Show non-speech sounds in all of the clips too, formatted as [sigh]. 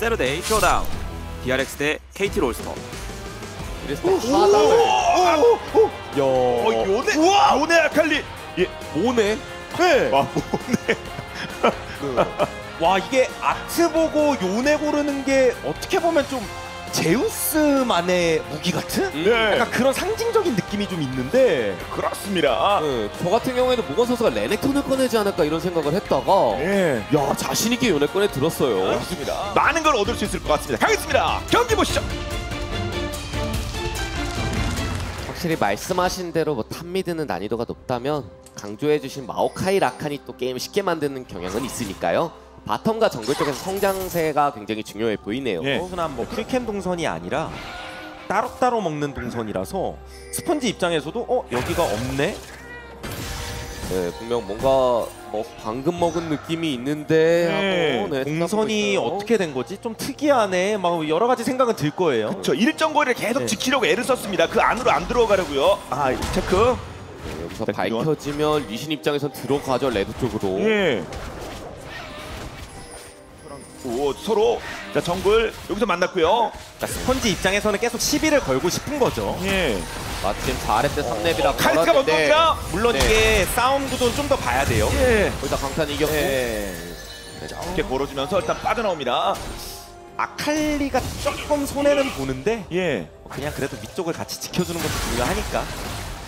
Saturday Showdown. DRX 대 KT 롤스터. 그래서 하단을 야. 어, 요네 요네 아칼리. 예 요네? 네. 아 모네. [laughs] 와 이게 아트 보고 요네 고르는 게 어떻게 보면 좀 제우스만의 무기 같은? 네. 약간 그런 상징적인 느낌이 좀 있는데 그렇습니다 네, 저 같은 경우에는 모건 선수가 레넥톤을 꺼내지 않을까 이런 생각을 했다가 예 야 자신 있게 요네 꺼내 들었어요. 그렇습니다 많은 걸 얻을 수 있을 것 같습니다 가겠습니다 경기 보시죠 확실히 말씀하신 대로 뭐 탑미드는 난이도가 높다면 강조해주신 마오카이 라칸이 또 게임을 쉽게 만드는 경향은 있으니까요. 바텀과 정글 쪽에서 성장세가 굉장히 중요해 보이네요. 예. 단순한 뭐 풀캠 동선이 아니라 따로따로 먹는 동선이라서 스펀지 입장에서도 어 여기가 없네? 네, 분명 뭔가 뭐 방금 먹은 느낌이 있는데 네, 하고 네, 있어요. 어떻게 된 거지? 좀 특이하네. 막 여러 가지 생각은 들 거예요. 저 일정 거리를 계속 네. 지키려고 애를 썼습니다 그 안으로 안 들어가려고요 아 체크 네, 여기서 자, 밝혀지면 리신 입장에선 들어가죠 레드 쪽으로. 예. 오, 서로 자 정글 여기서 만났고요. 그러니까 스펀지 입장에서는 계속 시비를 걸고 싶은 거죠. 예. 마침 4렙 때 3렙이라 카리스가 먼저입니다. 물론 네. 이게 싸움 구도는 좀 더 봐야 돼요. 예. 거기다 강탄 이겼고 예. 이렇게 걸어주면서 일단 빠져나옵니다. 아칼리가 조금 손해는 보는데 예. 그냥 그래도 위쪽을 같이 지켜주는 것도 중요하니까.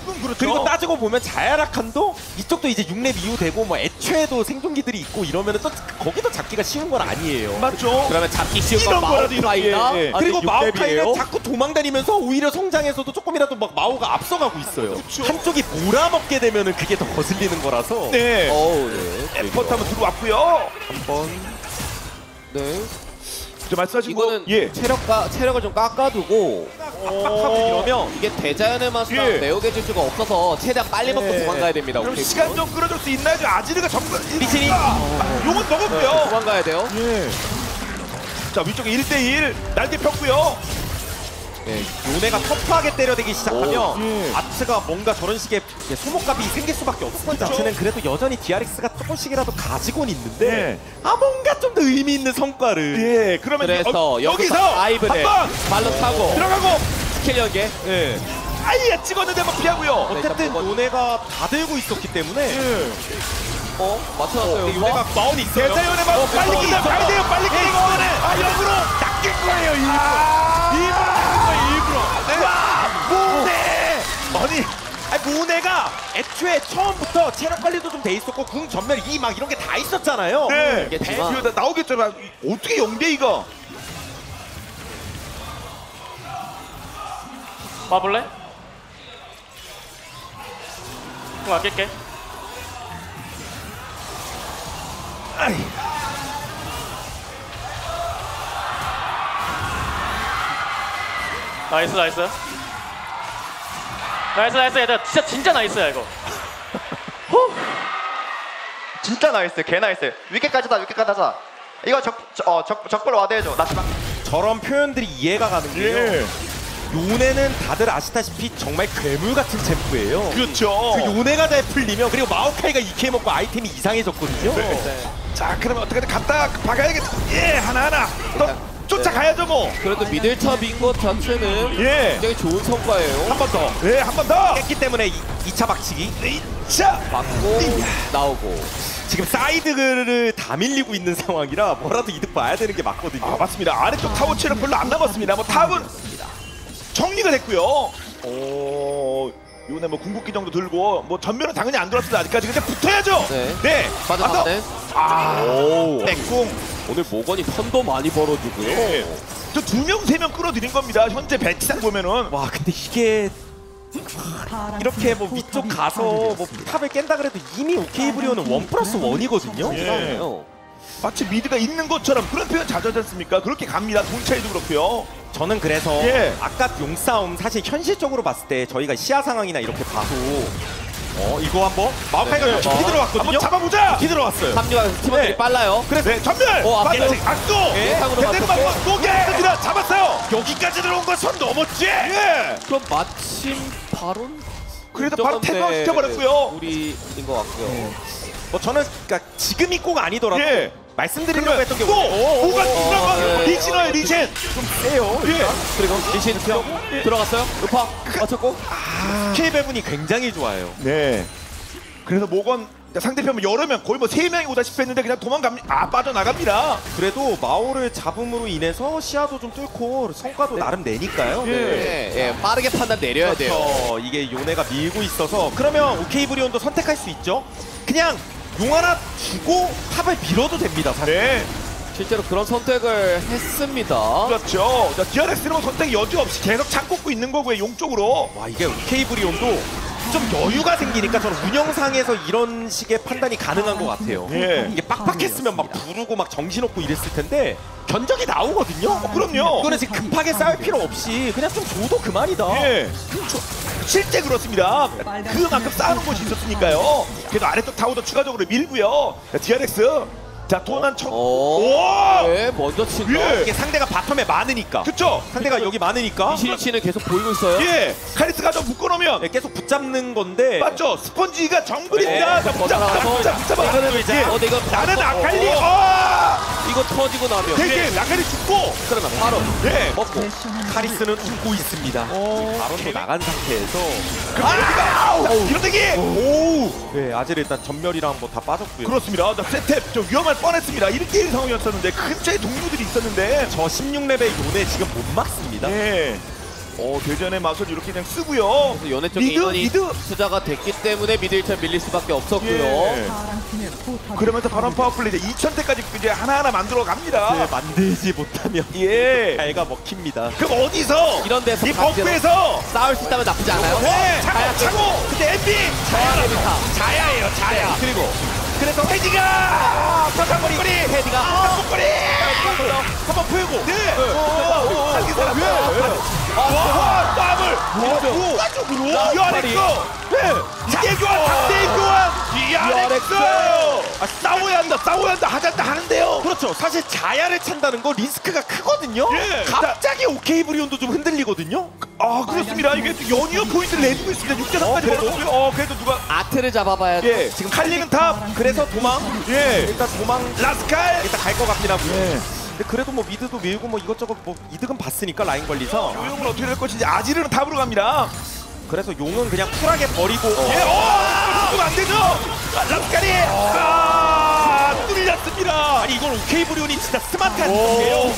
그럼 그렇죠. 그리고 따지고 보면 자야라칸도 이쪽도 이제 6렙 이후 되고 뭐 애초에도 생존기들이 있고 이러면 또 거기도 잡기가 쉬운 건 아니에요. 맞죠. 그러면 잡기 쉬운 건 이런 거라도 마오카이나 이렇게, 예. 그리고 아직 마오카이가 6렙이에요. 자꾸 도망다니면서 오히려 성장에서도 조금이라도 막 마오가 앞서가고 있어요. 그쵸. 한쪽이 몰아먹게 되면은 그게 더 거슬리는 거라서. 네. 어우 네. 에퍼트 한번 들어왔고요. 한번 네. 저 말씀하신 거 이거는 예. 체력과 체력을 좀 깎아두고 압박하고 이러면 이게 대자연의 맛이랑 예. 매혹의 질주가 없어서 최대한 빨리 먹고 예. 도망가야 됩니다. 그럼 오케이. 시간 좀 끌어줄 수 있나요? 저 아지르가 정말 미친이. 용은 먹었고요. 도망가야 돼요. 예. 자 위쪽에 1대1 날개 폈고요. 네, 요네가 터프하게 때려대기 시작하면 오, 예. 아트가 뭔가 저런 식의 이제 소모값이 생길 수밖에 그렇죠. 자체는 그래도 여전히 DRX가 조금씩이라도 가지고는 있는데 네. 아 뭔가 좀 더 의미 있는 성과를 예. 그러면 그래서 여, 여기서 여기서 아이브를 한번 발로 타고 들어가고 스킬 연계. 예. 아예 찍었는데 막 피하고요. 어쨌든 일단 요네가 다 들고 있었기 때문에 예. 어 맞춰놨어요. 근데 요네가 마운이 있어요 대자연의 맛 어, 빨리 있어. 가야 돼요 빨리 이거는 아 역으로 낚일 거예요 일부러 일부러 일부러 와 모네 아니 아니 모네가 애초에 처음부터 체력 관리도 좀 돼 있었고 궁 전멸 2막 이런 게 다 있었잖아요. 네. 있겠지만. 대표다 나오겠죠. 나- 어떻게 영대이가 와볼래? 그럼 아낄게. 아이. 나이스 나이스 나이스 나이스 얘들아. 진짜 진짜 나이스야 이거. 진짜 나이스 개 나이스. 위켓까지다 위켓까지 하자 이거 적, 적, 어, 적, 적벌 와대해줘. 나 지금 저런 표현들이 이해가 가는 게요. 예. 요네는 다들 아시다시피 정말 괴물 같은 챔프예요. 그렇죠. 그 요네가 잘 풀리면 그리고 마오카이가 2K 먹고 아이템이 이상해졌거든요. 자 그러면 어떻게든 갔다 박아야겠다. 예 하나하나. 또 쫓아가야죠 그래도 미들탑인 것 자체는 뭐예 굉장히 좋은 성과예요. 한 번 더 예, 한 번 더. 깼기 때문에 2차 박치기 자, 맞고 나오고. 지금 사이드를 다 밀리고 있는 상황이라 뭐라도 이득 봐야 되는 게 맞거든요 아 맞습니다. 아래쪽 타워 체력 별로 안 남았습니다. 뭐 탑은 정리가 됐고요. 오, 요네 뭐 궁극기 정도 들고 뭐 점멸은 당연히 안 들어왔습니다. 아직까지 근데 붙어야죠. 네. 네. 빠져나가는. 아, 오. 백궁. 오늘 모건이 턴도 많이 벌어주고요. 예. 저두 명, 세 명 끌어들인 겁니다. 현재 배치상 보면은 와 근데 이게 이렇게 뭐 위쪽 가서 뭐 탑을 깬다 그래도 이미 오케이 브리온은 one plus one이거든요 예. 요 마치 미드가 있는 것처럼 그런 표현 자주 하지 않습니까? 그렇게 갑니다. 돈 차이도 그렇고요. 저는 그래서 예. 아까 용싸움 사실 현실적으로 봤을 때 저희가 시야 상황이나 이렇게 봐도 어 이거 한번 마오카이가 네. 깊이 어. 들어왔거든요 한번 잡아보자. 깊이 들어왔어요 합류가 팀원들이 네. 빨라요. 그래서 네, 전멸. 어, 앞에 맞지? 악수. 예, 상으로 대대방 맞췄고. 노게입니다. 잡았어요. 여기까지 들어온 건 선 넘었지. 예. 그럼 마침 바로 그래도 바로 태그 시켜버렸고요. 우리인 것 같고요. 뭐 저는 그러니까 지금이 꼭 아니더라도 예. 말씀드리려고 했던 게 뭐가 예. 이제 신어요 리신. 좀 세요. 예. 그리고 리신 들어갔어요. 루파 맞췄고. K배분이 굉장히 좋아요. 네. 그래서 모건 상대편 여러 명 거의 뭐 세 명이 오다시피 했는데 그냥 도망갑니다. 아 빠져나갑니다. 그래도 마오를 잡음으로 인해서 시야도 좀 뚫고 성과도 나름 내니까요. 예, 예, 빠르게 판단 내려야 돼요. 그렇죠. 이게 요네가 밀고 있어서 그러면 오케이 브리온도 선택할 수 있죠. 그냥 용 하나 주고 탑을 밀어도 됩니다. 사실. 네. 실제로 그런 선택을 했습니다. 그렇죠. 자, DRX는 뭐 선택 여지 없이 계속 창 꽂고 있는 거고요. 용 쪽으로. 와 이게 오케이 브리온도 좀 여유가 생기니까 저는 운영상에서 이런 식의 판단이 가능한 것 같아요. 예. 이게 빡빡했으면 막 부르고 막 정신없고 이랬을 텐데 견적이 나오거든요. 어, 그럼요. 이거는 지금 급하게 싸울 필요 없이 그냥 좀 줘도 그만이다. 예. 저- 실제 그렇습니다. 그만큼 쌓아놓은 곳이 있었으니까요. 그래도 아래쪽 타워도 추가적으로 밀고요. 자, DRX. 자, 도난 청. 오. 오! 예, 먼저 친다. 예. 이게 상대가 바텀에 많으니까. 그쵸? 상대가 여기 많으니까 리신치는 계속 보이고 있어요. 예. 카리스가 좀 묶어놓으면. 네, 계속 붙잡는 건데 맞죠? 스펀지가 정글입니다. 네, 자, 붙잡아, 걷어나가서 붙잡아, 붙잡아. 이거는 이제 예. 어, 이거 나는 어, 아칼리. 어, 어. 아! 이거 터지고 나면 되게 아칼리 죽고. 그러면 바로 예. 먹고 카리스는 웃고 있습니다. 바론도 나간 상태에서 그 아우! 자, 이러대기. 오! 네, 아질 일단 전멸이랑 뭐 다 빠졌고요. 그렇습니다. 자, 세탭 좀 위험할 뻔했습니다. 1대1 상황이었었는데 근처에 동료들이 있었는데. 저 16레벨 요네 지금 못 막습니다. 예. 어, 대전의 맛을 이렇게 그냥 쓰고요. 그래서 연애 쪽 미드, 인원이 미드. 투자가 됐기 때문에 미드 1차 밀릴 수밖에 없었고요. 예. 그러면서 바람 파워플레이 이제 2000대까지 이제 하나하나 만들어 갑니다. 네, 만들지 못하면 예. [laughs] 발가 먹힙니다. 그럼 어디서? 이런 데서 이 벙크에서 싸울 수 있다면 나쁘지 않아요. 네, 차고 차고. 근데 MB 자야 데뷔타. 자야예요, 자야. 그리고 그래서 헤디가 서상거리 거리 헤디가 한국거리 한번 풀고 네. 한개 사람 와, 땀을 추가적으로 이어렉 스 네. 이게 교환 상대 교환 이어렉스 아, 싸워야 한다 싸워야 한다 하자다 하는데요 그렇죠. 사실 자야를 찬다는 거 리스크가 크거든요. 예. 갑자기 오케이 브리온도 좀 흔들리거든요. 아 그렇습니다 이게 또 연이어 포인트를 내주고 있습니다 6대 3까지 어, 그래도? 걸었고요 어 그래도 누가 아트를 잡아봐야 돼. 예 지금 칼리는 탑 그래서 도망. 예. 일단 도망 라스칼 일단 갈 것 같긴 하고요. 예. 근데 그래도 뭐 미드도 밀고 뭐 이것저것 뭐 이득은 봤으니까 라인 관리서. 요용은 어떻게 될 것인지 아지르는 탑으로 갑니다 그래서 용은 그냥 쿨하게 버리고. 예, 어, 안 되죠? 아, 라스칼이 아, 뚫렸습니다. 아니 이건 오케이 브리온이 진짜 스마트한 게요.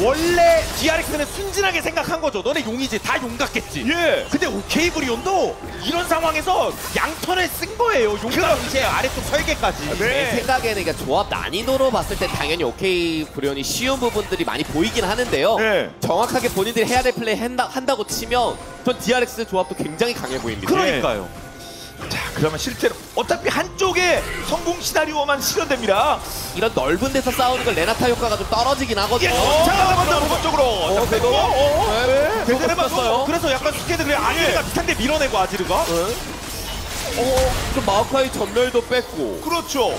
원래 DRX는 순진하게 생각한 거죠. 너네 용이지 다 용 같겠지. 예. 근데 오케이 브리온도 이런 상황에서 양턴을 쓴 거예요. 용과 이제 아래쪽 설계까지. 내 네. 생각에는 그러니까 조합 난이도로 봤을 때 당연히 오케이 브리온이 쉬운 부분들이 많이 보이긴 하는데요. 네. 정확하게 본인들이 해야 될 플레이 한다, 한다고 치면 전 DRX 조합도 굉장히 강해 보입니다. 그러니까요. 자, 그러면 실제로 어차피 한쪽에 성공 시나리오만 실현됩니다. 이런 넓은 데서 싸우는 건 레나타 효과가 좀 떨어지긴 예, 하거든요. 잠깐만 오번 쪽으로. 어, 자, 어, 어, 어. 네, 대전에 어, 봤어요. 그래서 약간 스케드 그래 아지르가 비슷한데 밀어내고 아지르가. 어, 좀 마오카이 전멸도 뺐고. 그렇죠.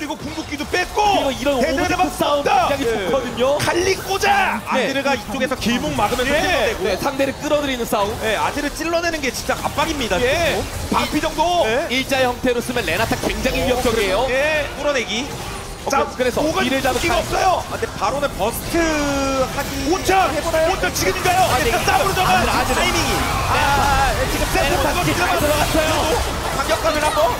그리고 궁극기도 뺐고. 그리고 이런 대전에 오버드 싸움. 굉장히 예. 좋거든요. 칼리 꽂아. 아지르가 이쪽에서 길목 막으면서 예. 찔러내고. 네, 상대를 끌어들이는 싸움. 예, 아지르 찔러내는 게 진짜 압박입니다. 예. 반피 정도. 예. 일자 형태로 쓰면 레나타 굉장히 위협적이에요. 예. 뚫어내기. 자, 그래서 뭐가 이를 잡을 궁극기가 타- 없어요. 아, 근데 바로는 버스트 하기 5천! 해보나요? 5천 지금인가요? 아, 네, 일단 싸움으로 아지르, 정한 아지르. 타이밍이. 아, 지금 세트 레나타 바꿔 잘 들어갔어요. 강력함을 한번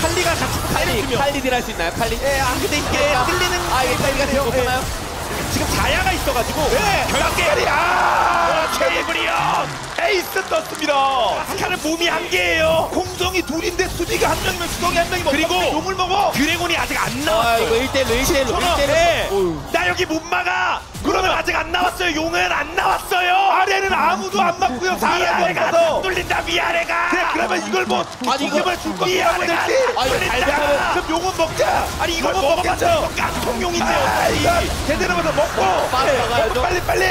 칼리가 같이 칼리, 달려주면 칼리 딜 할 수 있나요? 칼리? 예, 아 근데 이게 찔리는 아, 이게 칼리가 못 보나요? 지금 자야가 있어가지고 네, 결국에 아, 케이블이요. 에이스 떴습니다. 스카는 몸이 한 개예요. 공성이 둘인데 수비가 한 명이면 수성이 한 명이 먹고 그리고 용을 먹어. 드래곤이 아직 안 아, 나왔어요. 이거 1대1로 1대1로 천원. 1대1로. 네. 어휴. 나 여기 못 막아. 그러면 아직 안 나왔어요. 용은 안 나왔어요. 아래는 아무도 안 맞고요. 위아래가. 뚫린다 위아래가. 그래, 그러면 이걸 뭐 아니, 공격을 줄 위아래가 될지. 아, 잡으면 그럼 용은 먹자. 아니 이거 이걸 뭐 먹어봤자 깡통용인데 아. 이거 제대로 봐서 먹고. 빨리 네, 나가야죠. 먹고 빨리 빨리.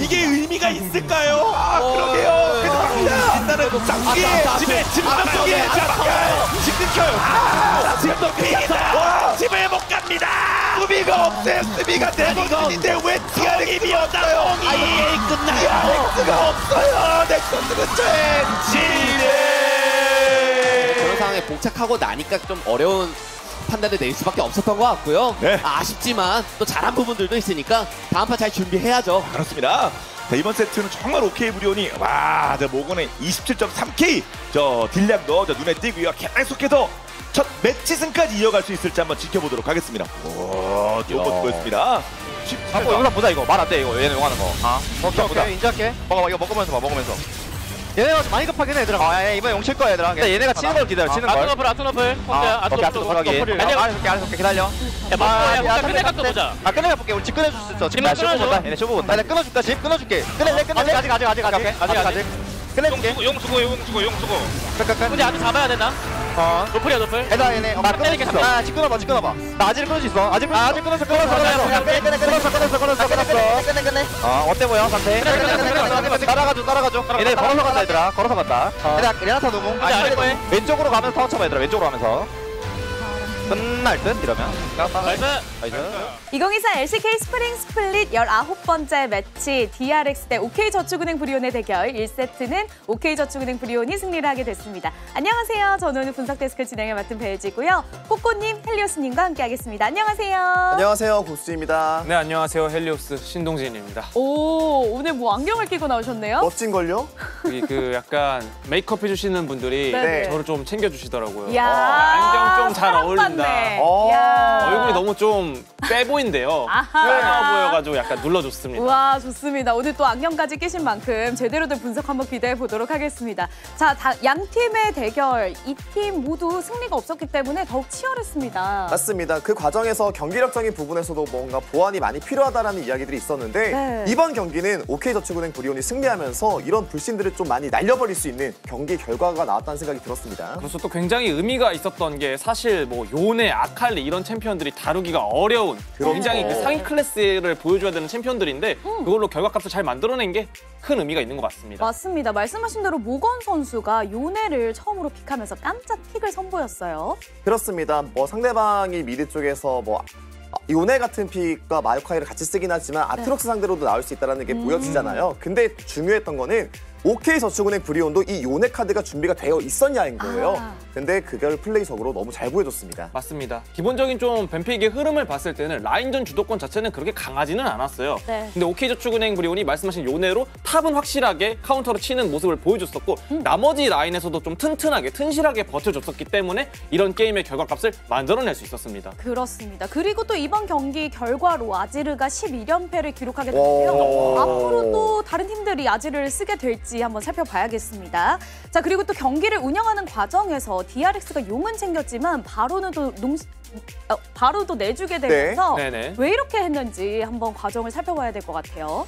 이게 의미가 있을까요? 아, 그러게요. 그래도 갑니다. 일단은 쌍기. 아, 아, 집에 집 아. 아, 집 바뀌어요. 집 끊겨요. 아, 집도 끊긴다. 집에 못 갑니다. 수비가 없어요. 수비가 대부분인데 왜 TRX가 없어요? 아 이게 끝나요. TRX가 없어요. 넥서스는 젠지네. 그런 상황에 봉착하고 나니까 좀 어려운 판단을 내릴 수밖에 없었던 것 같고요. 네. 아쉽지만 또 잘한 부분들도 있으니까 다음 판 잘 준비해야죠. 그렇습니다. 자, 이번 세트는 정말 오케이 브리온이 와, 저 모건의 27.3K 저 딜량도 저 눈에 띄고요. 계속해서 첫 매치 승까지 이어갈 수 있을지 한번 지켜보도록 하겠습니다. 오, 좋은 모습 보였습니다. 한번 영상 보자 이거 말 안 돼 이거 얘네 용하는 거. 아, 오케이 오케이 인지할게. 먹어봐 이거 먹으면서 봐 먹으면서. 얘네가 많이 급하긴 해 얘들아. 아, 야, 이번에 용칠 거야 얘들아. 근데 얘네가 치는 걸 기다려 치는 걸. 아트너플 아트너플 혼자 아, 오케이, 아트너플 아트너플 하기. 아니, 오케이, 알았어, 오케이, 기다려. 야 먹고 야 혼자 끝내 갖고 보자 아, 끊어볼게. 우리 집 끊어줄 수 있어. 지금 나 쇼부. 본다. 얘네 쇼부 본다. 나 끊어줄까, 집? 끊어줄게. 끊을래, 끊을래. 아직, 아직, 아직, 아직, 아직, 아직. 끊어줄게. 용 수고 용 수고 용 수고 끝. 근데 아트 잡아야 되나? 어. 노플이야 노플 얘들아, 얘네. 나 끊을 수 있어. 아, 집 끊어봐, 집 끊어봐. 나 아직 끊을 수 있어. 아직 끊을 수 있어. 아직 끊었어, 끊었어, 끊었어. 끊었어, 끊었어, 끊었어, 끊었어, 끊었어. 끝내, 끝내. 어, 어때 보여, 상태? 따라가줘, 따라가줘. 얘네 걸어서 간다, 얘들아. 걸어서 간다. 얘들아, 레나타 누구? 왼쪽으로 가면서 타워 쳐봐, 얘들아. 왼쪽으로 가면서. 끝날 듯, 이러면. 나이스 나이스. 2024 LCK 스프링 스플릿 19번째 매치 DRX 대 OK저축은행 브리온의 대결 1세트는 OK저축은행 브리온이 승리를 하게 됐습니다. 안녕하세요. 저는 오늘 분석 데스크 진행을 맡은 배지고요. 꼬꼬님, 헬리오스님과 함께하겠습니다. 안녕하세요. 안녕하세요 고수입니다 네 안녕하세요 헬리오스 신동진입니다. 오, 오늘 뭐 안경을 끼고 나오셨네요? 멋진걸요? 그 약간 메이크업 해주시는 분들이 네. 저를 좀 챙겨주시더라고요. 이야, 안경 좀 잘 어울린 다. 사랑받네. 어. 얼굴이 너무 좀 빼 보인대요. 아하. 빼어 보여가지고 약간 눌러줬습니다. 우와 좋습니다. 오늘 또 안경까지 끼신 만큼 제대로 된 분석 한번 기대해 보도록 하겠습니다. 자, 양 팀의 대결 이 팀 모두 승리가 없었기 때문에 더욱 치열했습니다. 맞습니다. 그 과정에서 경기력적인 부분에서도 뭔가 보완이 많이 필요하다라는 이야기들이 있었는데 네. 이번 경기는 OK저축은행 브리온이 승리하면서 이런 불신들을 좀 많이 날려버릴 수 있는 경기 결과가 나왔다는 생각이 들었습니다. 그래서 또 굉장히 의미가 있었던 게 사실 뭐 요네, 아칼리 이런 챔피언들이 다루기가 어려운 그렇죠. 굉장히 그 상위 클래스를 보여줘야 되는 챔피언들인데 그걸로 결과값을 잘 만들어낸 게 큰 의미가 있는 것 같습니다. 맞습니다. 말씀하신 대로 모건 선수가 요네를 처음으로 픽하면서 깜짝 픽을 선보였어요. 그렇습니다. 뭐 상대방이 미드 쪽에서 뭐 요네 같은 픽과 마오카이를 같이 쓰긴 하지만 아트록스 상대로도 나올 수 있다는 게 보여지잖아요. 근데 중요했던 거는 OK 저축은행 브리온도 이 요네 카드가 준비가 되어 있었냐인 거예요. 아. 근데 그걸 플레이적으로 너무 잘 보여줬습니다. 맞습니다. 기본적인 좀 밴픽의 흐름을 봤을 때는 라인전 주도권 자체는 그렇게 강하지는 않았어요. 네. 근데 OK저축은행 브리온이 말씀하신 요네로 탑은 확실하게 카운터로 치는 모습을 보여줬었고 음. 나머지 라인에서도 좀 튼튼하게 튼실하게 버텨줬었기 때문에 이런 게임의 결과값을 만들어낼 수 있었습니다. 그렇습니다. 그리고 또 이번 경기 결과로 아지르가 12연패를 기록하게 됐는데요. 오. 앞으로 또 다른 팀들이 아지르를 쓰게 될지 한번 살펴봐야겠습니다. 자 그리고 또 경기를 운영하는 과정에서 DRX가 용은 챙겼지만 바로는 또 농, 어, 바로도 내주게 되면서 네네. 왜 이렇게 했는지 한번 과정을 살펴봐야 될 것 같아요.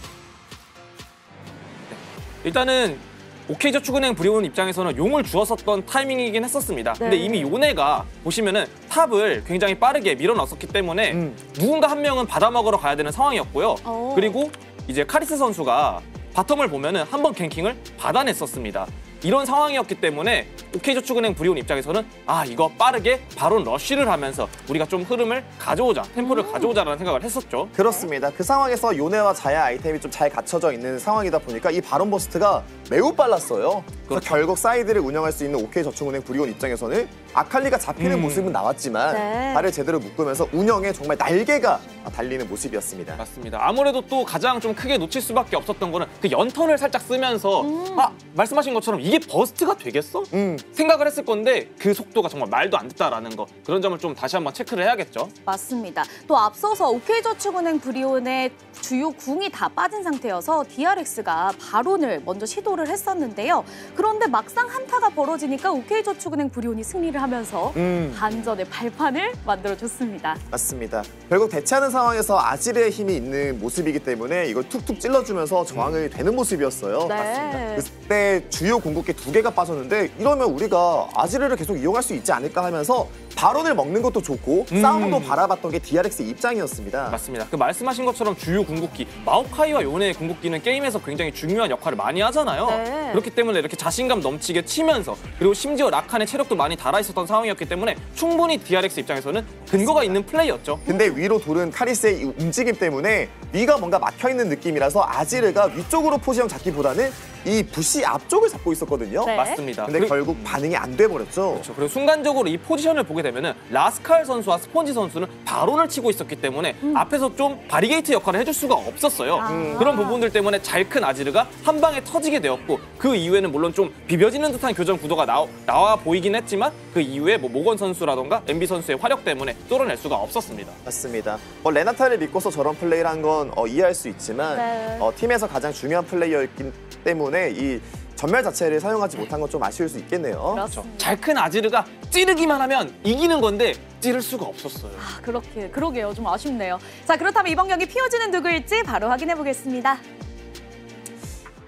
일단은 OK저축은행 브리온 입장에서는 용을 주었었던 타이밍이긴 했었습니다. 근데 네. 이미 요네가 보시면은 탑을 굉장히 빠르게 밀어넣었기 때문에 음. 누군가 한 명은 받아먹으러 가야 되는 상황이었고요. 어. 그리고 이제 카리스 선수가 바텀을 보면은 한 번 갱킹을 받아냈었습니다. 이런 상황이었기 때문에 OK저축은행 브리온 입장에서는 아 이거 빠르게 바로 러쉬를 하면서 우리가 좀 흐름을 가져오자 템포를 가져오자라는 생각을 했었죠. 그렇습니다. 그 상황에서 요네와 자야 아이템이 좀 잘 갖춰져 있는 상황이다 보니까 이 바론 버스트가 매우 빨랐어요. 그래서 그렇죠. 결국 사이드를 운영할 수 있는 OK저축은행 브리온 입장에서는 아칼리가 잡히는 음. 모습은 나왔지만 네. 발을 제대로 묶으면서 운영에 정말 날개가 달리는 모습이었습니다. 맞습니다. 아무래도 또 가장 좀 크게 놓칠 수밖에 없었던 거는 그 연턴을 살짝 쓰면서 아 말씀하신 것처럼 이게 버스트가 되겠어? 음, 생각을 했을 건데 그 속도가 정말 말도 안 됐다라는 거 그런 점을 좀 다시 한번 체크를 해야겠죠. 맞습니다. 또 앞서서 OK저축은행 브리온의 주요 궁이 다 빠진 상태여서 DRX가 바론을 먼저 시도를 했었는데요. 그런데 막상 한타가 벌어지니까 OK저축은행 브리온이 승리를 하면서 음. 반전의 발판을 만들어줬습니다. 맞습니다. 결국 대체하는 상황에서 아질의 힘이 있는 모습이기 때문에 이걸 툭툭 찔러주면서 저항을 되는 모습이었어요. 네. 그때 주요 궁극기 두 개가 빠졌는데 이러면 우리가 아지르를 계속 이용할 수 있지 않을까 하면서 바론을 먹는 것도 좋고 음. 싸움도 바라봤던 게 DRX 입장이었습니다. 맞습니다. 그 말씀하신 것처럼 주요 궁극기 마오카이와 요네의 궁극기는 게임에서 굉장히 중요한 역할을 많이 하잖아요. 네. 그렇기 때문에 이렇게 자신감 넘치게 치면서 그리고 심지어 라칸의 체력도 많이 달아 있었. 있었던 상황이었기 때문에 충분히 DRX 입장에서는 근거가 있는 플레이였죠. 근데 위로 도는 카리스의 이 움직임 때문에 위가 뭔가 막혀있는 느낌이라서 아지르가 위쪽으로 포지션 잡기보다는 이 부시 앞쪽을 잡고 있었거든요. 네. 맞습니다. 근데 그리고- 결국 반응이 안 돼버렸죠. 그렇죠. 그리고 순간적으로 이 포지션을 보게 되면은 라스칼 선수와 스폰지 선수는 바론을 치고 있었기 때문에 앞에서 좀 바리게이트 역할을 해줄 수가 없었어요. 아. 그런 부분들 때문에 잘 큰 아지르가 한 방에 터지게 되었고 그 이후에는 물론 좀 비벼지는 듯한 교전 구도가 나와 보이긴 했지만 그 이후에 뭐 모건 선수라던가 MB 선수의 화력 때문에 뚫어낼 수가 없었습니다. 맞습니다. 뭐 레나타를 믿고서 저런 플레이를 한 건 어, 이해할 수 있지만 네. 어, 팀에서 가장 중요한 플레이어였기 때문에 이 전멸 자체를 사용하지 못한 건 좀 아쉬울 수 있겠네요. 그렇습니다. 잘큰 아지르가 찌르기만 하면 이기는 건데 찌를 수가 없었어요. 아, 그렇게 그러게요. 좀 아쉽네요. 자, 그렇다면 이번 경기 피오지는 누구일지 바로 확인해 보겠습니다.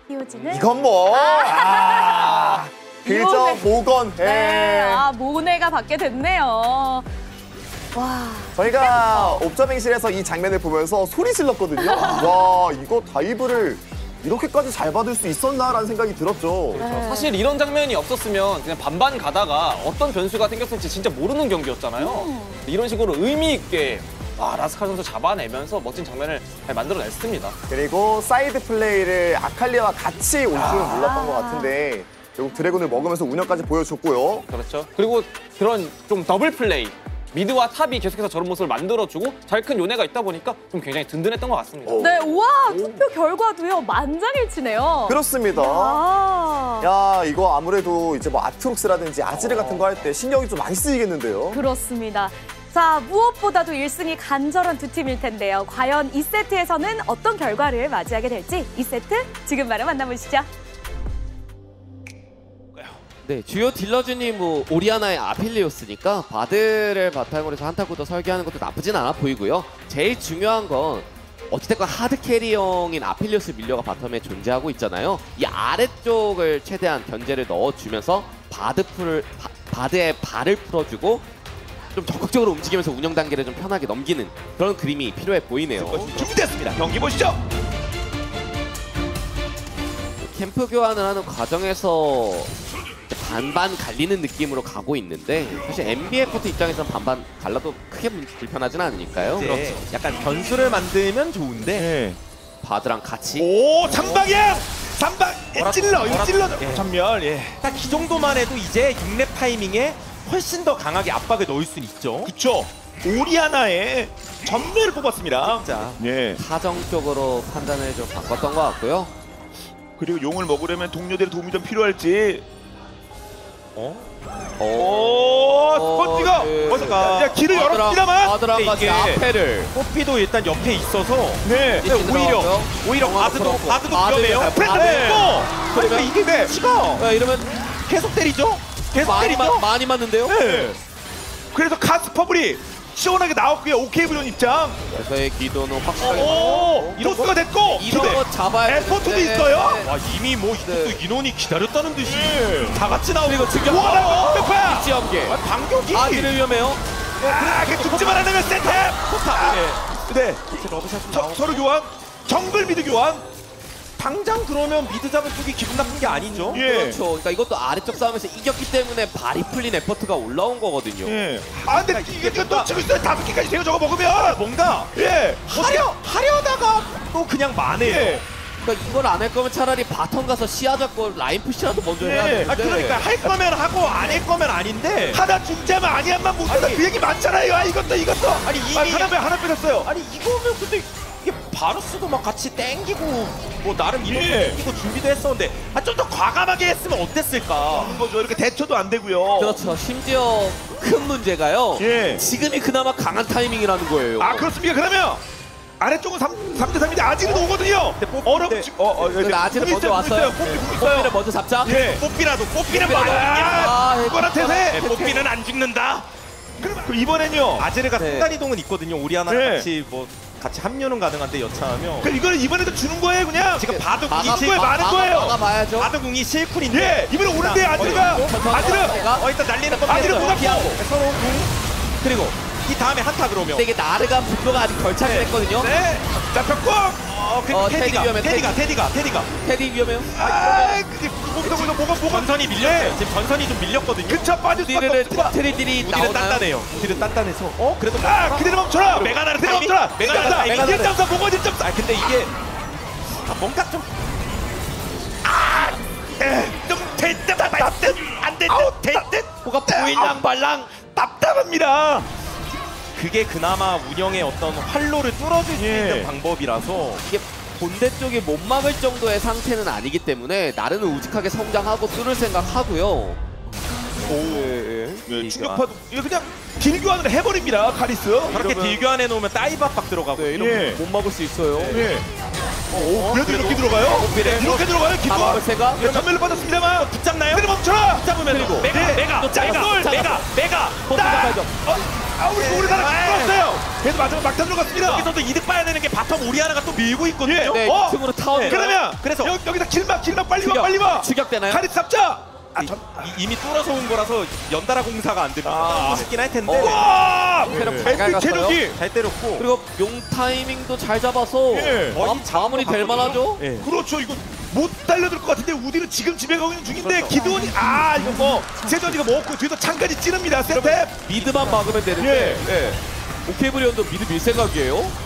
피오지는 이건 뭐 아, [laughs] 그저 이거네. 모건. 예. 네, 아 모네가 받게 됐네요. 와, 저희가 옵저빙실에서 이 장면을 보면서 소리 질렀거든요. [laughs] 와 이거 다이브를 이렇게까지 잘 받을 수 있었나라는 생각이 들었죠. 네. 사실 이런 장면이 없었으면 그냥 반반 가다가 어떤 변수가 생겼을지 진짜 모르는 경기였잖아요. 이런 식으로 의미 있게 아, 라스칼 선수 잡아내면서 멋진 장면을 잘 만들어냈습니다. 그리고 사이드 플레이를 아칼리와 같이 올 줄은 몰랐던 것 같은데 결국 드래곤을 먹으면서 운영까지 보여줬고요. 그렇죠. 그리고 그런 좀 더블 플레이. 미드와 탑이 계속해서 저런 모습을 만들어주고 잘 큰 요네가 있다 보니까 좀 굉장히 든든했던 것 같습니다. 어. 네, 우와 투표 결과도요 만장일치네요. 그렇습니다. 아, 야 이거 아무래도 이제 뭐 아트록스라든지 아지르 같은 거 할 때 신경이 좀 많이 쓰이겠는데요. 그렇습니다. 자, 무엇보다도 1승이 간절한 두 팀일 텐데요. 과연 2세트에서는 어떤 결과를 맞이하게 될지 2세트 지금 바로 만나보시죠. 네, 주요 딜러진이 뭐 오리아나에 아펠리오스니까 바드를 바탕으로 해서 한타 구도 설계하는 것도 나쁘진 않아 보이고요. 제일 중요한 건 어찌됐건 하드 캐리형인 아펠리오스 밀려가 바텀에 존재하고 있잖아요. 이 아래쪽을 최대한 견제를 넣어주면서 바드풀을 바, 바드의 발을 풀어주고 좀 적극적으로 움직이면서 운영 단계를 좀 편하게 넘기는 그런 그림이 필요해 보이네요. 준비됐습니다. 경기 보시죠. 캠프 교환을 하는 과정에서 반반 갈리는 느낌으로 가고 있는데 사실 MBFT 입장에서는 반반 갈라도 크게 불- 불편하진 않으니까요. 네. 약간 변수를 만들면 좋은데 네. 바드랑 같이 오 삼방이야. 삼방 뭐라- 찔러 이거 뭐라- 찔러 예. 전멸 예. 딱 이 정도만 해도 이제 6렙 타이밍에 훨씬 더 강하게 압박을 넣을 수는 있죠. 그쵸. 오리아나의 전멸을 뽑았습니다. 자, 예. 사정 쪽으로 판단을 좀 바꿨던 것 같고요. 그리고 용을 먹으려면 동료들의 도움이 좀 필요할지. 어? 오 스펀지가 네. 어서 가. 야 길을 열었습니다만. 바드랑까지 이게- 앞에를 뽀삐도 일단 옆에 있어서 네. 오히려 들어가고요. 오히려 바드도 풀었고. 바드도 바드, 위험해요. 바드. 프레스 네. 됐고 그러면 이게 네. 치고 야, 이러면 계속 때리죠. 계속 많이, 때리죠. 마, 많이 맞는데요? 네. 그래서 카스퍼블이 시원하게 나왔고요. 오케이 브리온 입장. 그래서의 기도는 확실하게 오 토스가 됐고. 이런. 거 잡아야 에스포트도 되는데. 있어요? 와 이미 뭐 이것도 네. 인원이 기다렸다는 듯이 네. 다 같이 나오고 지금 우와 백파. 지연계 아, 반격이 아 뒤를 위험해요 아, 그 죽지만 않으면 세탭. 네. 러브샷이 서, 나오고 서로 교환. 정글 미드 교환. 당장 그러면 미드 잡은 쪽이 기분 나쁜 게 아니죠. 예. 그렇죠 그러니까 이것도 아래쪽 싸움에서 이겼기 때문에 발이 풀린 에퍼트가 올라온 거거든요 예. 아 근데 이게 지금 또 치고 있어요. 다섯 개까지 제가 저거 먹으면. 뭔가 예. 하려 하려다가 또 그냥 만해요. 예. 그러니까 이걸 안 할 거면 차라리 바텀 가서 시야 잡고 라인 푸시라도 먼저 해야 예. 되는데 아 그러니까 할 거면 하고 안 할 거면 아닌데 하나 중자만 아니야만 못하다 아니. 그 얘기 많잖아요. 아, 이것도 이것도. 아니, 이미- 아, 하나 빼 하나 빼셨어요. 아니 이거면 근데 바루스도 막 같이 땡기고 뭐 나름 이런 거 예. 땡기고 준비도 했었는데 아, 좀 더 과감하게 했으면 어땠을까? 하는 거죠. 이렇게 대처도 안 되고요. 그렇죠 심지어 큰 문제가요 예. 지금이 그나마 강한 타이밍이라는 거예요 아 그렇습니까? 그러면 아래쪽은 3, 삼대 3인데 아직은 오거든요. 근데 뽀삐 어렵 때- 지 어, 어, 근데 아직은 먼저 왔어요 뽀삐 고 뽀삐를 있어요. 먼저 잡자 예. 뽀삐라도 뽀삐는 아, 아, 그거랑 태세. 뽀삐는 안 죽는다. 그럼 그럼 이번엔요. 아제르가 네. 순간 이동은 있거든요. 오리아나 랑 네. 같이 뭐 같이 합류는 가능한데 여차하면 그럼 이거는 이번에도 주는 거예요, 그냥. 지금 바둑 막아, 궁이 거에 많은 거예요. 막아봐야죠 바둑궁이 실쿨인데 예, 이번에 오는데 아지르가 아지르 어 일단 날리는 거 아지르 피했어요. 무겁고. 피하고. 서로 궁 그리고 이 다음에 한타 그러면 근데 이게 나르가 분도가 아직 덜 차긴 했거든요 네. 자, 벽공. 어, 그 어, 테디가, 테디 위험해, 테디가, 테디가, 테디가. 테디 위험해요. 아, 그게 거기서 거기서 뭐가 뭐가 전선이 밀렸어요. 지금 전선이 좀 밀렸거든요. 근처 빠질 수밖에. 테리들이 우디는 나오나요? 단단해요. 우디는 단단해서. 어? 그래도 아, 그대로 멈춰라. 메가나르 그대로? 멈춰라. 메가나르 타이밍? 1.4 보고 1.4. 아, 근데 이게 아, 뭔가 좀 좀될듯 답듯 안될듯 될듯 뭐가 보일랑 발랑 답답합니다. 그게 그나마 운영의 어떤 활로를 뚫어줄 수 예. 있는 방법이라서 이게 본대 쪽이 못 막을 정도의 상태는 아니기 때문에 나르는 우직하게 성장하고 뚫을 생각하고요. 네, 충격파도 이거 그냥 deal교환을 해버립니다. 카리스. 그렇게 deal교환해 놓으면 dive 압박 들어가고 네, 이러면 예. 못 막을 수 있어요. 예. 오, 그래도 이렇게 들어가요? 그래도 이렇게 들어가요? 기도. 다마을 새가 예, 전멸로 빠졌습니다만 붙잡나요? 그대로 멈춰라. 붙잡으면서 그리고 메가 네. 메가 또 메가 짱돌, 메가 메가 포트까지 아, 우리 우리 나라 들어왔어요. 그래도 마지막 막타 들어갔습니다. 여기서도 이득 봐야 되는 게 바텀 오리아나가 또 밀고 있거든요. 예. 네, 어? 2층으로 타워 네. 그러면 그래서- 여, 여기다 길막 길막 빨리 와 빨리 와. 추격되나요? 카리스 잡자. 아, 이- 전, 이- 이미 뚫어서 온 거라서 연달아 공사가 안 됩니다. 아. 싶긴 할 텐데 와! 체력 잘 에픽 깎았어요. 체력이 잘 때렸고 그리고 용 타이밍도 잘 잡아서 예. 마음 자마무리 될 만하죠. 예. 그렇죠. 이거 못 달려들 것 같은데 우디는 지금 집에 가고 있는 중인데 그렇죠. 기도원이 아 이거 뭐 세전이가 먹고 뒤에서 창까지 찌릅니다. 세텝. mid만 막으면 되는데 예. 오케이 브리온도 mid 밀 생각이에요.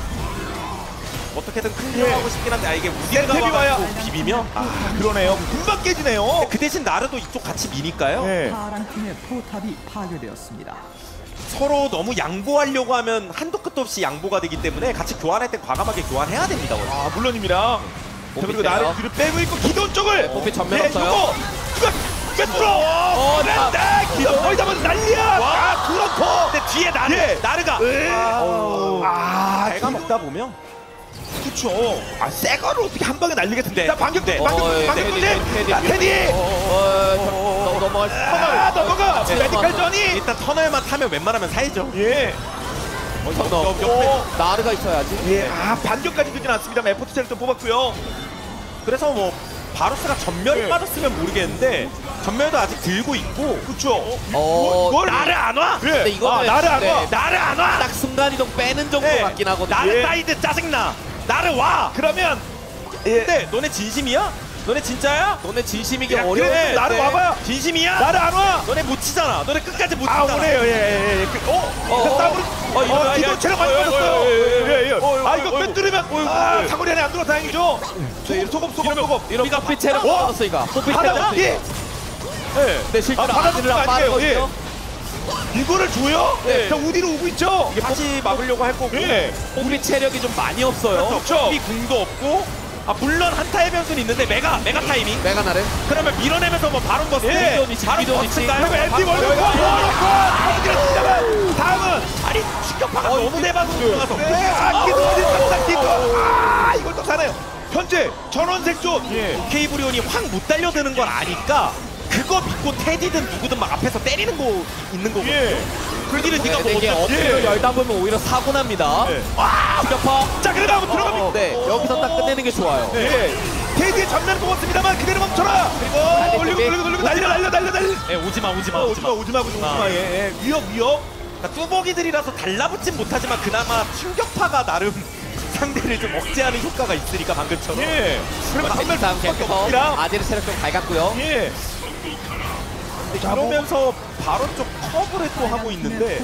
어떻게든 큰 예. 거 하고 싶긴 한데 아 이게 우디가 와야 와가지고 비비면 아 그러네요. 금방 깨지네요. 그 대신 나르도 이쪽 같이 미니까요. 네. 파란 팀의 포탑이 파괴되었습니다. 서로 너무 양보하려고 하면 한도 끝도 없이 양보가 되기 때문에 같이 교환할 때 과감하게 교환해야 됩니다. 원래. 아 물론입니다. 자, 그리고 나를 뒤로 빼고 있고 기도원 쪽을. 뽀삐 전면 네, 없어요. 누가 꿰뚫어. 어, 다 기도 거의 잡은 난리야. 아 그렇고. 근데 뒤에 나르 예. 나르가 아, 아 배가 기도- 먹다 보면 그쵸. 아, 새 거를 어떻게 한 방에 날리겠는데. 네. 자, 방금, 네. 방금, 어, 예, 방금, 테디, 테디, 테디, 자, 테디. 어, 저- 넘어갈 아, 넘어가. 네, 메디칼 전이. 일단 터널만 타면 웬만하면 살죠. 예. 너 어, 나르가 있어야지. 예. 아, 반격까지 되진 않습니다. 에포트 셀도 뽑았고요. 그래서 뭐 바루스가 전멸이 예. 빠졌으면 모르겠는데 전멸도 아직 들고 있고 그쵸. 어, 뭘, 나를 안 와? 예. 근데 이거는 아, 나를 안 네. 와. 나를 안 와? 딱 순간 이동 빼는 정도 네. 같긴 하거든요. 나를 예. 사이드 짜증나. 나를 와. 그러면 예. 근데 너네 진심이야? 너네 진짜야? 너네 진심이기 야, 어려워. 그래, 나를 와봐요. 진심이야? 나를 안 와. 너네 못 치잖아. 너네 끝까지 못 아, 치잖아. 오네요. 예, 예, 예. 그, 어, 어, 그 어. 싸움으로. 어, 이거 어, 야, 기도 야, 체력 많이 어, 어, 빠졌어요. 어, 어, 예, 예. 어, 아, 어, 이거 어, 꿰뚫으면, 어, 어, 아, 어. 사거리 안에 안 들어 다행이죠. 소금, 소금, 소금, 소금. 이런 뽀삐 체력 어? 받았어 이거. 하나, 체력 예. 예. 네, 실제로 아, 아들이랑? 빠르거든요. 이거를 줘요? 네. 자, 우디로 오고 있죠? 다시 막으려고 할 거고. 예. 뽀삐 체력이 좀 많이 없어요. 그렇죠. 이 궁도 없고. 아 물론 한타의 변수는 있는데 메가 메가 타이밍. 메가 나를. 그러면 밀어내면서 뭐 바론 버스. 예. 치, 치. 버스인가요? 그리고 앤디 바론 월드 버스. 어디를 진짜면 다음은 아니 충격파가 너무 대박으로 들어가서. 네, 아, 기도 어디 있다, 기도. 아, 이걸 또 사나요. 현재 전원 색조. 예. 케이브리온이 확 못 달려드는 걸 아니까 그거 믿고 테디든 누구든 막 앞에서 때리는 거 있는 거거든요. 예. 그기를 네가 뭐 어쩌- 어깨를 예. 열다 보면 오히려 사고 납니다. 예. 와, 충격파. 자, 그러다 한번 들어갑니다. 네, 여기서 딱 끝내는 게 좋아요. 예. 테디의 전면을 뽑았습니다만 그대로 멈춰라. 그리고 돌리고 돌리고 돌리고 날려 날려 날려 날려. 예, 오지마 오지마 어, 오지마. 오지마 오지마 오지마 오지마. 예, 예. 위협 위협. 그러니까 뚜벅이들이라서 달라붙진 못하지만 그나마 충격파가 나름 [laughs] 상대를 좀 억제하는 효과가 있으니까 방금처럼. 예. 그러면 점멸 다음 없습니다. 아지르 체력 좀 밝았고요. 예. 자, 뭐, 그러면서 바론 쪽 커버를 또 하고 있는데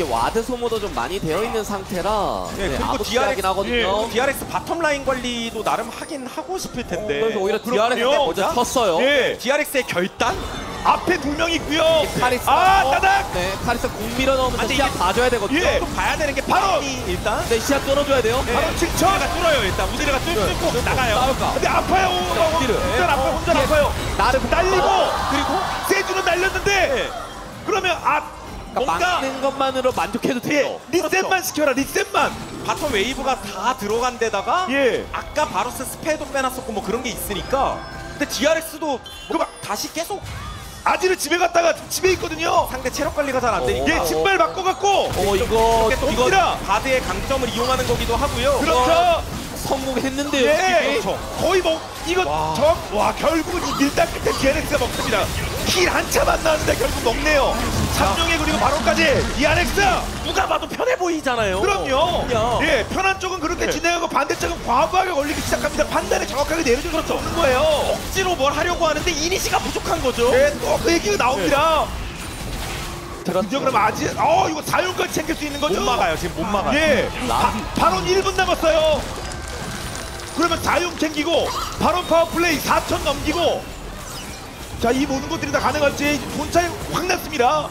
이. 이게 ward 소모도 좀 많이 되어 있는 상태라 네, 네, 그리고 DRX 하거든요. DRX bottom 라인 관리도 나름 하긴 하고 싶을 텐데. 그래서 오히려 그렇군요. DRX가 먼저 섰어요. 예. DRX의 결단? 앞에 두 명 있고요. 카리스. 아, 따닥. 네, 카리스 궁 밀어 넣으면서 이게- 봐줘야 되거든요. 예. 또 봐야 되는 게 바론! 일단 네, 시야 뚫어줘야 돼요. 바론 7천. 우디르가 뚫어요 일단 우디르가 뚫고 나가요. 싸울까? 근데 아파요. 우디르. 혼자 아파요. 혼자 아파요. 나르 날리고 그리고 세주는 날렸는데 그러면 아 그러니까 뭔가- 막는 것만으로 만족해도 돼요. 예, 리셋만 시켜라. 리셋만. bottom 웨이브가 다 들어간 데다가 예. 아까 바루스 spell도 빼놨었고 뭐 그런 게 있으니까 근데 DRX도 그만. 다시 계속 아지를 집에 갔다가 집에 있거든요. 상대 체력 관리가 잘 안 되니까 예, 신발 바꿔 갖고. 어, 이거 이게 또 이거- 바드의 강점을 이용하는 거기도 하고요. 그렇죠. 성공했는데요. 예. 지금. 거의 뭐 이거 저와 결국은 이 밀당 끝에 DRX가 먹습니다. 킬 한참 안 나왔는데 결국 먹네요. 삼용이 그리고 바론까지 DRX 누가 봐도 편해 보이잖아요. 그럼요. 야. 예, 편한 쪽은 그렇게 진행하고 반대쪽은 과부하가 걸리기 시작합니다. 판단을 정확하게 내려줄 수 없는 거예요. 억지로 뭘 하려고 하는데 이니시가 부족한 거죠. 예, 또그 얘기가 나옵니다. 그렇죠. 이제 그럼 아직 어 이거 사용까지 챙길 수 있는 거죠? 못 막아요. 지금 못 막아요. 예, 바, 바론 1분 남았어요. 그러면 4용 챙기고 바론 파워 플레이 4천 넘기고 자 이 모든 것들이 다 가능할지 돈 차이 확 났습니다.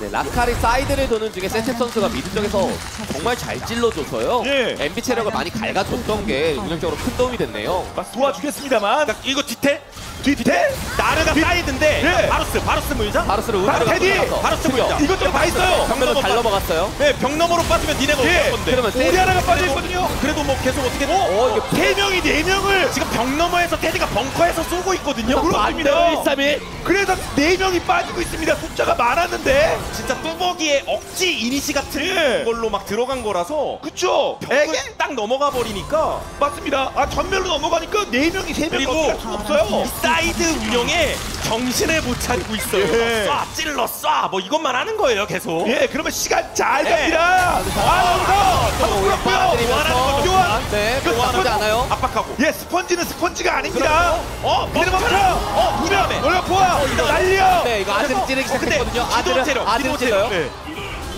네, 라스칼이 사이드를 도는 중에 세탭 선수가 mid 쪽에서 정말 잘 찔러줘서요. 예. 엔비 체력을 많이 갉아줬던 게 운영적으로 큰 도움이 됐네요. 막 도와주겠습니다만 이거 뒤텔? 뒤태 나르가 사이드인데 예. 바로스 바로스 무이자? 바로스를 바로 테디! 바로스. 무이자. 이것저것 다 있어요. 정면으로 잘 넘어갔어요. 네, 벽 너머로 빠지면 니네가 예. 어쩔 건데. 그러면 우리 하나가 빠져 있거든요. 그래도 뭐 계속 어떻게 어, 이게 세 명이 네 명을 지금 벽 너머에서 테디가 벙커에서 쏘고 있거든요. 그렇습니다. 131. 그래서 네 명이 빠지고 있습니다. 숫자가 많았는데. 진짜 뚜벅이의 억지 이니시 같은 예. 걸로 막 들어간 거라서 그쵸? 벽을 에게? 딱 넘어가 버리니까 맞습니다. 아 전멸로 넘어가니까 네 명이 세 명이 그리고 수가 없어요. 이 사이드 운영에 정신을 못 차리고 있어요. 예. 쏴 찔러 쏴뭐 이것만 하는 거예요 계속. 예, 그러면 시간 잘 예. 갑니다. 아, 여기서 뭐 빨아들이면서 교환. 네, 그 교환하지 않아요. 압박하고. 예, 스펀지는 스펀지가 아닙니다. 어, 그래도 멈춰. 어, 무리하네. 올려 보아. 날려. 네, 이거 아들 찌르기 어, 시작했거든요. 체력, 찔러요. 체력. 네.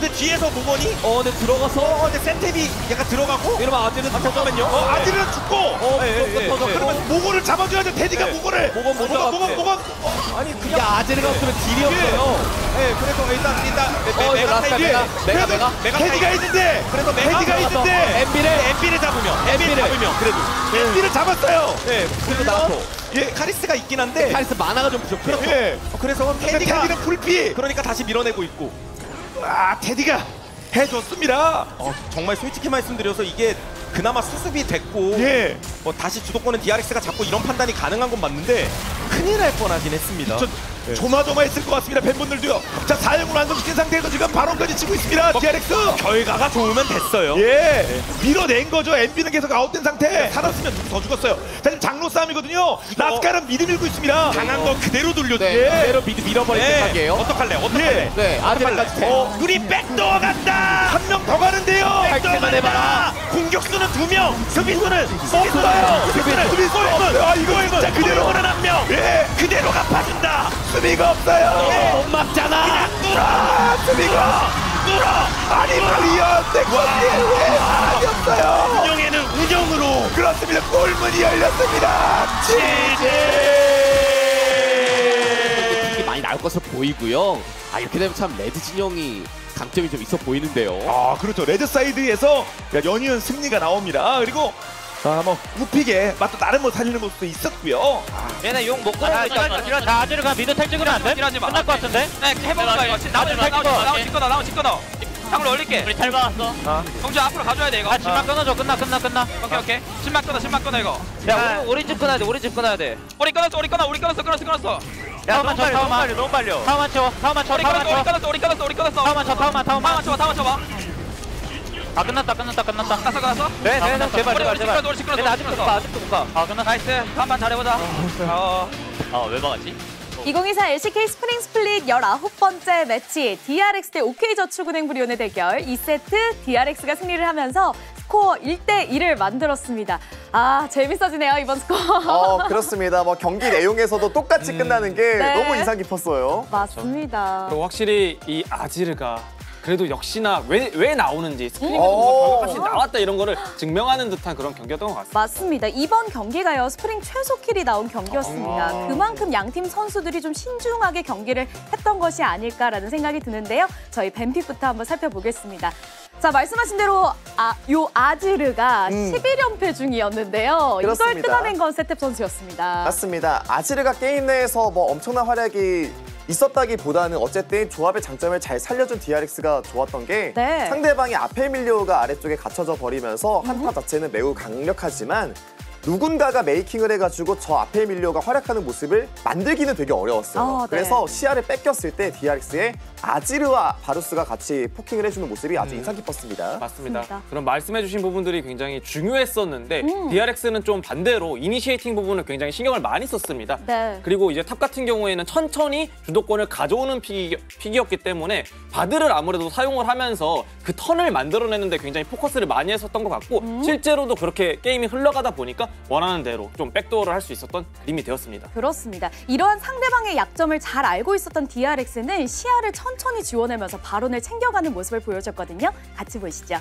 근데 뒤에서 모건이 어, 근데 들어가서 어, 근데 센텝이 약간 들어가고 이러면 아들은 잠깐만요. 어, 아들은 죽고. 어, 예, 예, 터져. 예. 그러면 모고를 잡아줘야 돼. 테디가 네. 모고를. 모건 모건. 모건, 모건. 아니 이게 아재르가 없으면 딜이 없어요. 예, 그래서 일단 일단 어, 이거 메가 라스카 타이밍. 메가, 메가, 메가. 메가 테디가. 있는데. 그래서 메가 테디가 있는데. MB를 MB를 잡으면 MB를. 잡으면 그래도 MB를 잡았어요. 네 그리고 나토. 예 카리스가 있긴 한데 카리스 만화가 좀 부족해요. 예. 어, 그래서 근데 테디가 테디는 불피. 그러니까 다시 밀어내고 있고 아, 테디가 해줬습니다. 어, 정말 솔직히 말씀드려서 이게 그나마 수습이 됐고 예. 뭐 다시 주도권은 DRX가 잡고 이런 판단이 가능한 건 맞는데 큰일 날 뻔하긴 했습니다. 저 조마조마했을 것 같습니다. 팬분들도요. 자, 사용을 완성시킨 상태에서 지금 바론까지 치고 있습니다. DRX. 결과가 좋으면 됐어요. 예, 밀어낸 거죠. 엔비는 계속 아웃된 상태. 살았으면 누구 더 죽었어요. 자, 지금 장로 싸움이거든요. 라스칼은 mid 밀고 있습니다. 강한 거 그대로 돌려줘. 네, 예. 그대로 mid 밀어버릴 생각이에요. 어떡할래? 어떡할래? 네, 아들까지 돼. 어, 우리 backdoor 간다. 한명더 가는데요. 할때만 해봐라. 공격수는 두 명, 수비수는 없어요. 수비는 수비수 없어요. 아, 이거 진짜 그대로 그대로는 한 명. 예, 그대로 갚아준다. 수비가 없어요. 못 막잖아. 아, 수비가 뚫어. 아니 말이야. 내 아니었어요. 운영에는 운영으로. 그렇습니다. 골문이 열렸습니다. 지지. 킥이 많이 나올 것으로 보이고요. 아 이렇게 되면 참 red 진영이 강점이 좀 있어 보이는데요. 아 그렇죠 red side에서 연이은 승리가 나옵니다 그리고 아뭐 후pick의 맛도 나름 뭐 살리는 모습도 있었고요 얘네 용못 걸어 있잖아. 자, 아지르가 미드 탈출은 안 돼? 끝날 것 같은데? 네, 해볼까 이거. 나머지 탈출. 나머지 찍거나, 나머지 찍거나. 방울 올릴게. 우리 잘 박았어. 경주 앞으로 가줘야 돼 이거. 아, 신막 끊어줘. 끝나, 끝나, 끝나. 오케이, 오케이. 신막 끊어, 신막 끊어 이거. 야, 우리, 우리 집 끊어야 돼. 우리 집 끊어야 돼. 우리 끊었어, 우리 끊어, 우리 끊었어, 끊었어, 끊었어. 야, 너무 빨리, 너무 빨리, 너무 빨려. 타워만 쳐, 타워만 쳐, 타워만 쳐. 우리 끊었어, 우리 끊었어, 우리 끊었어. 타워만 쳐, 타워만, 타워만. 타워만 쳐, 타워만 쳐봐. 아 끝났다 끝났다 끝났다 끝났어 끝났어? 네, 네, 네, 제발 제발 제발 우리 시끄러워 아직도 못 가, 아직도 못가 아 끝났어 나이스 한번 잘해보자 어아왜 막았지? 2024 LCK spring split 19번째 매치 DRX 대 OK저축은행 브리온의 대결 2세트 DRX가 승리를 하면서 스코어 1대 1을 만들었습니다. 아 재밌어지네요 이번 스코어. 어, 그렇습니다. 뭐 경기 내용에서도 똑같이 끝나는 게 네. 너무 인상 깊었어요. 맞습니다. 그리고 확실히 이 아지르가 그래도 역시나 왜, 왜 나오는지. 뭔가 결과값이 나왔다 이런 거를 증명하는 듯한 그런 경기였던 것 같습니다. 맞습니다. 이번 경기가요 스프링 최소 킬이 나온 경기였습니다. 그만큼 양팀 선수들이 좀 신중하게 경기를 했던 것이 아닐까라는 생각이 드는데요. 저희 ban pick부터 한번 살펴보겠습니다. 자 말씀하신 대로 아, 요 아지르가 11연패 중이었는데요. 이걸 그렇습니다. 끊어낸 건 세탭 선수였습니다. 맞습니다. 아지르가 게임 내에서 뭐 엄청난 활약이 있었다기보다는 어쨌든 조합의 장점을 잘 살려준 DRX가 좋았던 게 네. 상대방이 아펠 밀리오가 아래쪽에 갇혀져 버리면서 한타 자체는 매우 강력하지만 누군가가 making을 해가지고 저 아펠 밀리오가 활약하는 모습을 만들기는 되게 어려웠어요. 아, 네. 그래서 시야를 뺏겼을 때 DRX의 아지르와 바루스가 같이 poking을 해주는 모습이 아주 인상 깊었습니다. 맞습니다. 맞습니다. 그런 말씀해주신 부분들이 굉장히 중요했었는데 음. DRX는 좀 반대로 initiating 부분을 굉장히 신경을 많이 썼습니다. 네. 그리고 이제 top 같은 경우에는 천천히 주도권을 가져오는 pick이, pick이었기 때문에 바드를 아무래도 사용을 하면서 그 턴을 만들어내는데 굉장히 포커스를 많이 했었던 것 같고 음. 실제로도 그렇게 게임이 흘러가다 보니까 원하는 대로 좀 backdoor를 할 수 있었던 그림이 되었습니다. 그렇습니다. 이러한 상대방의 약점을 잘 알고 있었던 DRX는 시야를 천 천히 지우면서 바론을 챙겨가는 모습을 보여줬거든요. 같이 보시죠.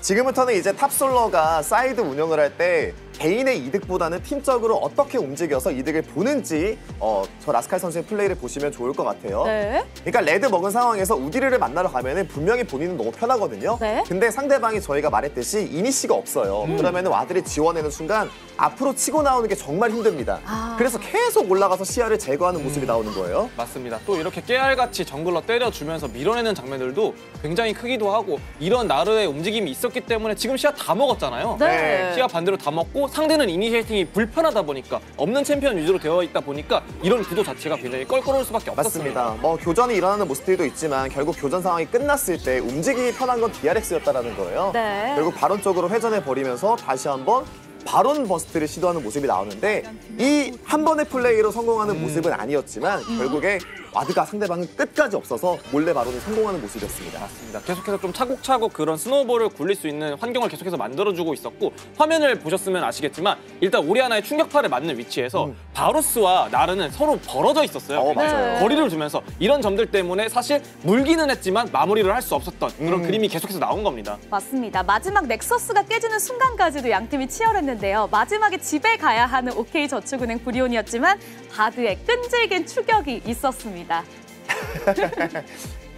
지금부터는 이제 top soloer가 사이드 운영을 할때 개인의 이득보다는 팀적으로 어떻게 움직여서 이득을 보는지 어, 저 라스칼 선수의 플레이를 보시면 좋을 것 같아요. 네. 그러니까 red 먹은 상황에서 우디르를 만나러 가면 은 분명히 본인은 너무 편하거든요. 네. 근데 상대방이 저희가 말했듯이 이니시가 없어요. 그러면 은 ward를 지우는 순간 앞으로 치고 나오는 게 정말 힘듭니다. 아. 그래서 계속 올라가서 시야를 제거하는 모습이 나오는 거예요. 맞습니다. 또 이렇게 깨알같이 jungler 때려주면서 밀어내는 장면들도 굉장히 크기도 하고 이런 나르의 움직임이 있었기 때문에 지금 시야 다 먹었잖아요. 네. 시야 반대로 다 먹고 상대는 initiating이 불편하다 보니까 없는 챔피언 위주로 되어 있다 보니까 이런 구도 자체가 굉장히 껄끄러울 수밖에 없었습니다. 맞습니다. 뭐 교전이 일어나는 모습들도 있지만 결국 교전 상황이 끝났을 때 움직임이 편한 건 DRX였다라는 거예요. 네. 결국 바론 쪽으로 회전해 버리면서 다시 한번 바론 burst를 시도하는 모습이 나오는데 이 한 번의 플레이로 성공하는 모습은 아니었지만 결국에 ward가 상대방은 끝까지 없어서 몰래 바론을 성공하는 모습이었습니다. 맞습니다. 계속해서 좀 차곡차곡 그런 snowball을 굴릴 수 있는 환경을 계속해서 만들어주고 있었고 화면을 보셨으면 아시겠지만 일단 오리아나의 충격파를 맞는 위치에서 바로스와 나르는 서로 벌어져 있었어요. 어, 맞아요. 거리를 두면서 이런 점들 때문에 사실 물기는 했지만 마무리를 할 수 없었던 그런 그림이 계속해서 나온 겁니다. 맞습니다. 마지막 넥서스가 깨지는 순간까지도 양 팀이 치열했는데요. 마지막에 집에 가야 하는 OK 저축은행 브리온이었지만 바드의 끈질긴 추격이 있었습니다. [laughs]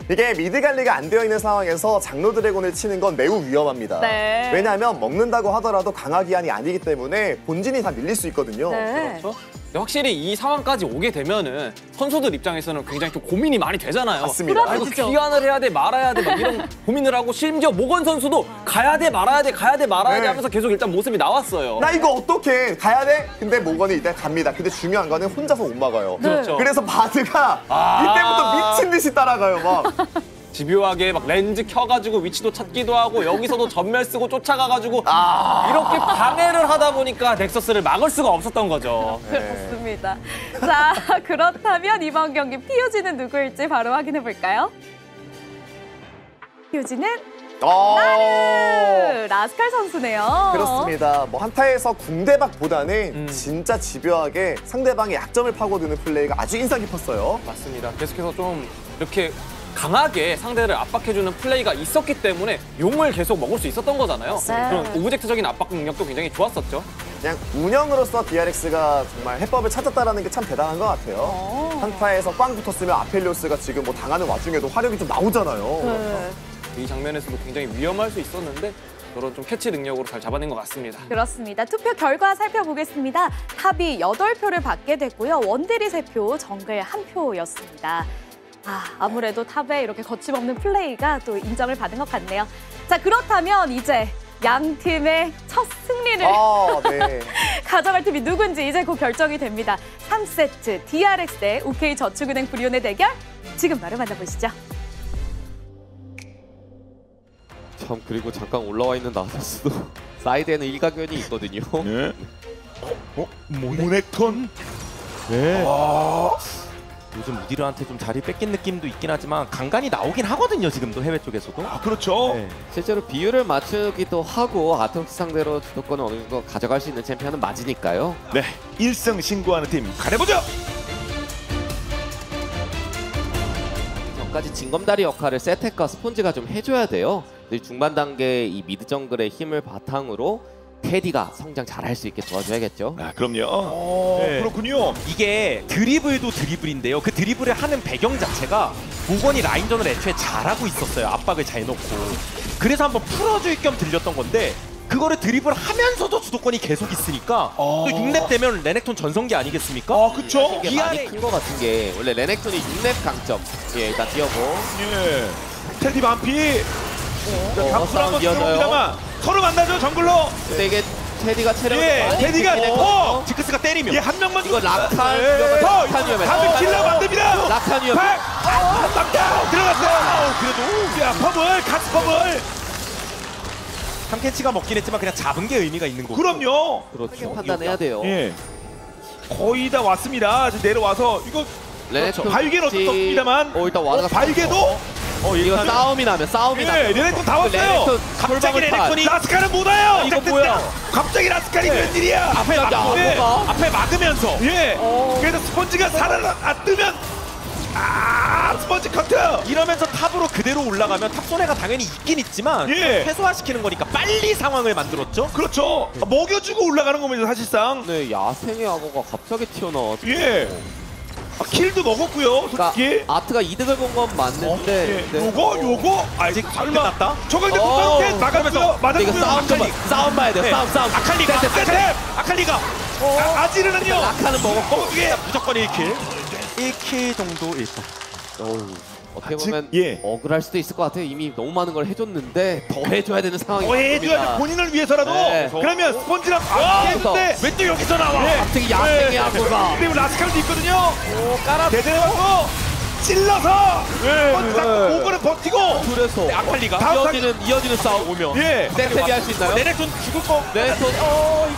이게 mid 관리가 안 되어 있는 상황에서 장로 드래곤을 치는 건 매우 위험합니다. 네. 왜냐하면 먹는다고 하더라도 강화 귀환이 아니기 때문에 본진이 다 밀릴 수 있거든요. 네. 그렇죠? 확실히 이 상황까지 오게 되면은 선수들 입장에서는 굉장히 좀 고민이 많이 되잖아요. 맞습니다. 아, 이거 그렇죠. 귀환을 해야 돼 말아야 돼 막 이런 [laughs] 고민을 하고 심지어 모건 선수도 가야 돼 말아야 돼 가야 돼 말아야 돼 네. 하면서 계속 일단 모습이 나왔어요. 나 이거 어떻게 가야 돼? 근데 모건이 일단 갑니다. 근데 중요한 거는 혼자서 못 막아요. 그렇죠. 그래서 바드가 아. 이때부터 미친 듯이 따라가요. 막 [laughs] 집요하게 막 렌즈 켜가지고 위치도 찾기도 하고 여기서도 전멸 쓰고 쫓아가가지고 아. 이렇게 방해를 하다 보니까 넥서스를 막을 수가 없었던 거죠. 그렇습니다. 자, [laughs] 그렇다면 이번 경기 피오지는 누구일지 바로 확인해 볼까요? 피오지는 어. 나르! 라스칼 선수네요. 그렇습니다. 뭐 한타에서 궁대박보다는 음. 진짜 집요하게 상대방의 약점을 파고드는 플레이가 아주 인상 깊었어요. 맞습니다. 계속해서 좀 이렇게 강하게 상대를 압박해주는 플레이가 있었기 때문에 용을 계속 먹을 수 있었던 거잖아요. 네. 그런 object적인 압박 능력도 굉장히 좋았었죠. 그냥 운영으로서 DRX가 정말 해법을 찾았다는 게 참 대단한 것 같아요. 어. 한타에서 꽝 붙었으면 아펠리오스가 지금 뭐 당하는 와중에도 화력이 좀 나오잖아요. 네. 이 장면에서도 굉장히 위험할 수 있었는데 그런 좀 캐치 능력으로 잘 잡아낸 것 같습니다. 그렇습니다. 투표 결과 살펴보겠습니다. top이 8표를 받게 됐고요. 원딜이 3표, 정글 1표였습니다. 아, 아무래도 top의 이렇게 거침없는 플레이가 또 인정을 받은 것 같네요. 자, 그렇다면 이제 양 팀의 첫 승리를 아, [laughs] 네. 가져갈 팀이 누군지 이제 곧 결정이 됩니다. 3세트 DRX 대 OK 저축은행 브리온의 대결 지금 바로 만나보시죠. 참 그리고 잠깐 올라와 있는 나사스도 [laughs] 사이드에는 일가견이 있거든요. 네. [laughs] 어? 모넥턴? 네. 요즘 무디르한테 좀 자리 뺏긴 느낌도 있긴 하지만 간간히 나오긴 하거든요. 지금도 해외 쪽에서도. 아, 그렇죠. 네. 실제로 비율을 맞추기도 하고 아트록스 상대로 주도권을 어느 정도 가져갈 수 있는 챔피언은 맞으니까요. 네. 1승 신고하는 팀 가려보죠. 전까지 징검다리 역할을 세텍과 스폰지가 좀 해줘야 돼요. 근데 중반 단계 이 미드 정글의 힘을 바탕으로 테디가 성장 잘할 수 있게 도와줘야겠죠. 아, 그럼요. 네. 그렇군요. 이게 드리블도 드리블인데요. 그 드리블을 하는 배경 자체가 모건이 라인전을 애초에 잘하고 있었어요. 압박을 잘 넣고. 그래서 한번 풀어줄 겸 들렸던 건데 그거를 드리블 하면서도 주도권이 계속 있으니까 또 6렙 되면 레넥톤 전성기 아니겠습니까? 아, 그쵸? 이게 이 많이 안에 큰것 같은 게 원래 레넥톤이 6렙 강점. 예, 일단 뛰어고 예. 테디 반피. 자, 어, 싸움 한번 이어져요. 들어옵니다만 서로 만나죠, 정글로. 근데 이게 테디가 체력을 예, 많이 테디가 뺏기긴 어! 했거든요. 지크스가 때리면 예, 한 명만 이거 라칸 예. 위험해, 더! 라칸 위험해. 어, 킬러 만듭니다. 라칸 위험해. 박! 아, 막다운 들어갔어요. 그래도 야 퍼블 카스 퍼블. 탐켄치가 먹긴 했지만 그냥 잡은 게 의미가 있는 거고. 그럼요. 그렇죠. 판단해야 돼요. 예. 거의 다 왔습니다. 지금 내려와서 이거 레네톤 발개는 어쩔 수 없습니다만 어 일단 와가 발개도 어 이거 싸움이 나면 싸움이 예, 나면 레네톤 다 왔어요. 레네톤 갑자기 골방을 타. 레네톤이 라스카는 못 와요. 이거 짝짝짝. 뭐야? 갑자기 라스카니 웬일이야? 앞에 막 예. 뭐가? 앞에 막으면서 예. 그래서 스펀지가 살아 안 뜨면 아 스펀지 커트. 이러면서 탑으로 그대로 올라가면 탑 손해가 당연히 있긴 있지만 예. 최소화시키는 거니까 빨리 상황을 만들었죠. 그렇죠. 아, 먹여주고 올라가는 겁니다 사실상. 네 야생의 악어가 갑자기 튀어나와 예. 아, 킬도 먹었고요. 그러니까 솔직히. 아트가 이득을 본 건 맞는데 예. 네. 요거 요거 아직 설마 끝났다? 저걸 이제 어. 못하는데 나가면서 맞았고요. 이거 싸움 좀 봐. 싸움 봐야 돼 네. 싸움 싸움 아칼리가. 아칼리, 아칼리가 아, 아지르는요. 라카는 먹었고 먹어주게. 무조건 1킬. 1킬 정도 일단. 어떻게 아직- 보면 예. 억울할 수도 있을 것 같아요 이미 너무 많은 걸 해줬는데 더 해줘야 되는 상황이 더 해줘야 돼 본인을 위해서라도. 네. 그러면 스펀지랑 아, 했는데 왜 또 여기서 나와? 예. 갑자기 야생의 예. 악어가 그리고 라스칼도 있거든요. 깔아 대대하고 찔러서 스펀지 잡고 오거는 버티고. 그래서 아칼리가 다음 이어지는 이어지는 싸움 오면 예. 세트비 할 수 있나요? 내내돈 죽을 거. 네톤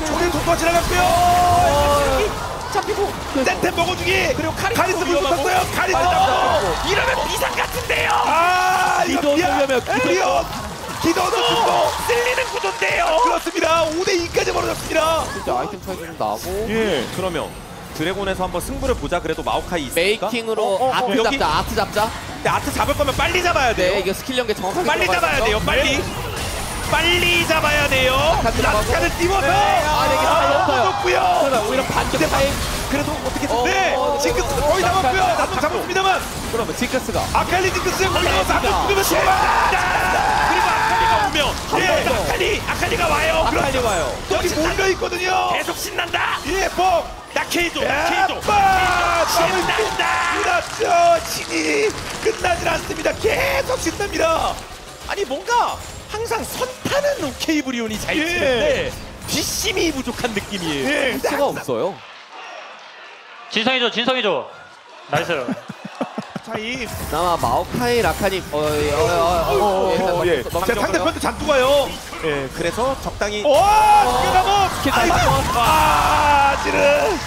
저기 속도 지나갔고요. 잡히고 센템 먹어주기. 그리고 카리스. 붙었어요. 카리스. 이러면 비상 같은데요. 아 이거 기도. 기도. 기도도 죽고. 쓸리는 구도인데요. 그렇습니다. 5대 2까지 벌어졌습니다. 진짜 아이템 차이 좀 나고 예. 그러면 드래곤에서 한번 승부를 보자. 그래도 마오카이 있으니까. 메이킹으로 어, 어, 어, 아트 여기? 잡자 아트 잡자 근데 아트 잡을 거면 빨리 잡아야 돼요. 네 이거 스킬 연계 정확하게 빨리 잡아야 돼요. 빨리. 빨리 잡아야 돼요. 라스카를 띄워서. 아, 네, 없어요. 먹었고요. 그러면 오히려 반격 타임 그래도 어떻게 어, 네. 어, 징크스 어, 거의 잡았고요. 나도 잡았습니다만. 그러면 징크스가 아칼리 징크스 올라가서 한번 죽으면 그리고 아칼리가 오면 예. 예. 아칼리 아칼리가 와요. 아칼리 와요 또 여기 몰려 있거든요. 계속 신난다. 예, 뽕. 나케이조 나케이조. 아빠! 신난다. 신났죠. 신이 끝나질 않습니다. 계속 신납니다. 아니 뭔가 항상 선타는 오케이 브리온이 잘 예. 치는데 뒷심이 부족한 느낌이에요. 예. 수가 없어요 진성이 줘 진성이 줘 나이스 [laughs] 차이. 아마 마오카이 라칸이 어, 어, 어, 어, 어, 예. 넘겨- 자. 상대편도 잔뜩 와요. 예, 그래서 적당히 오! 스케나몬! 스킬 다. 아, 찌르!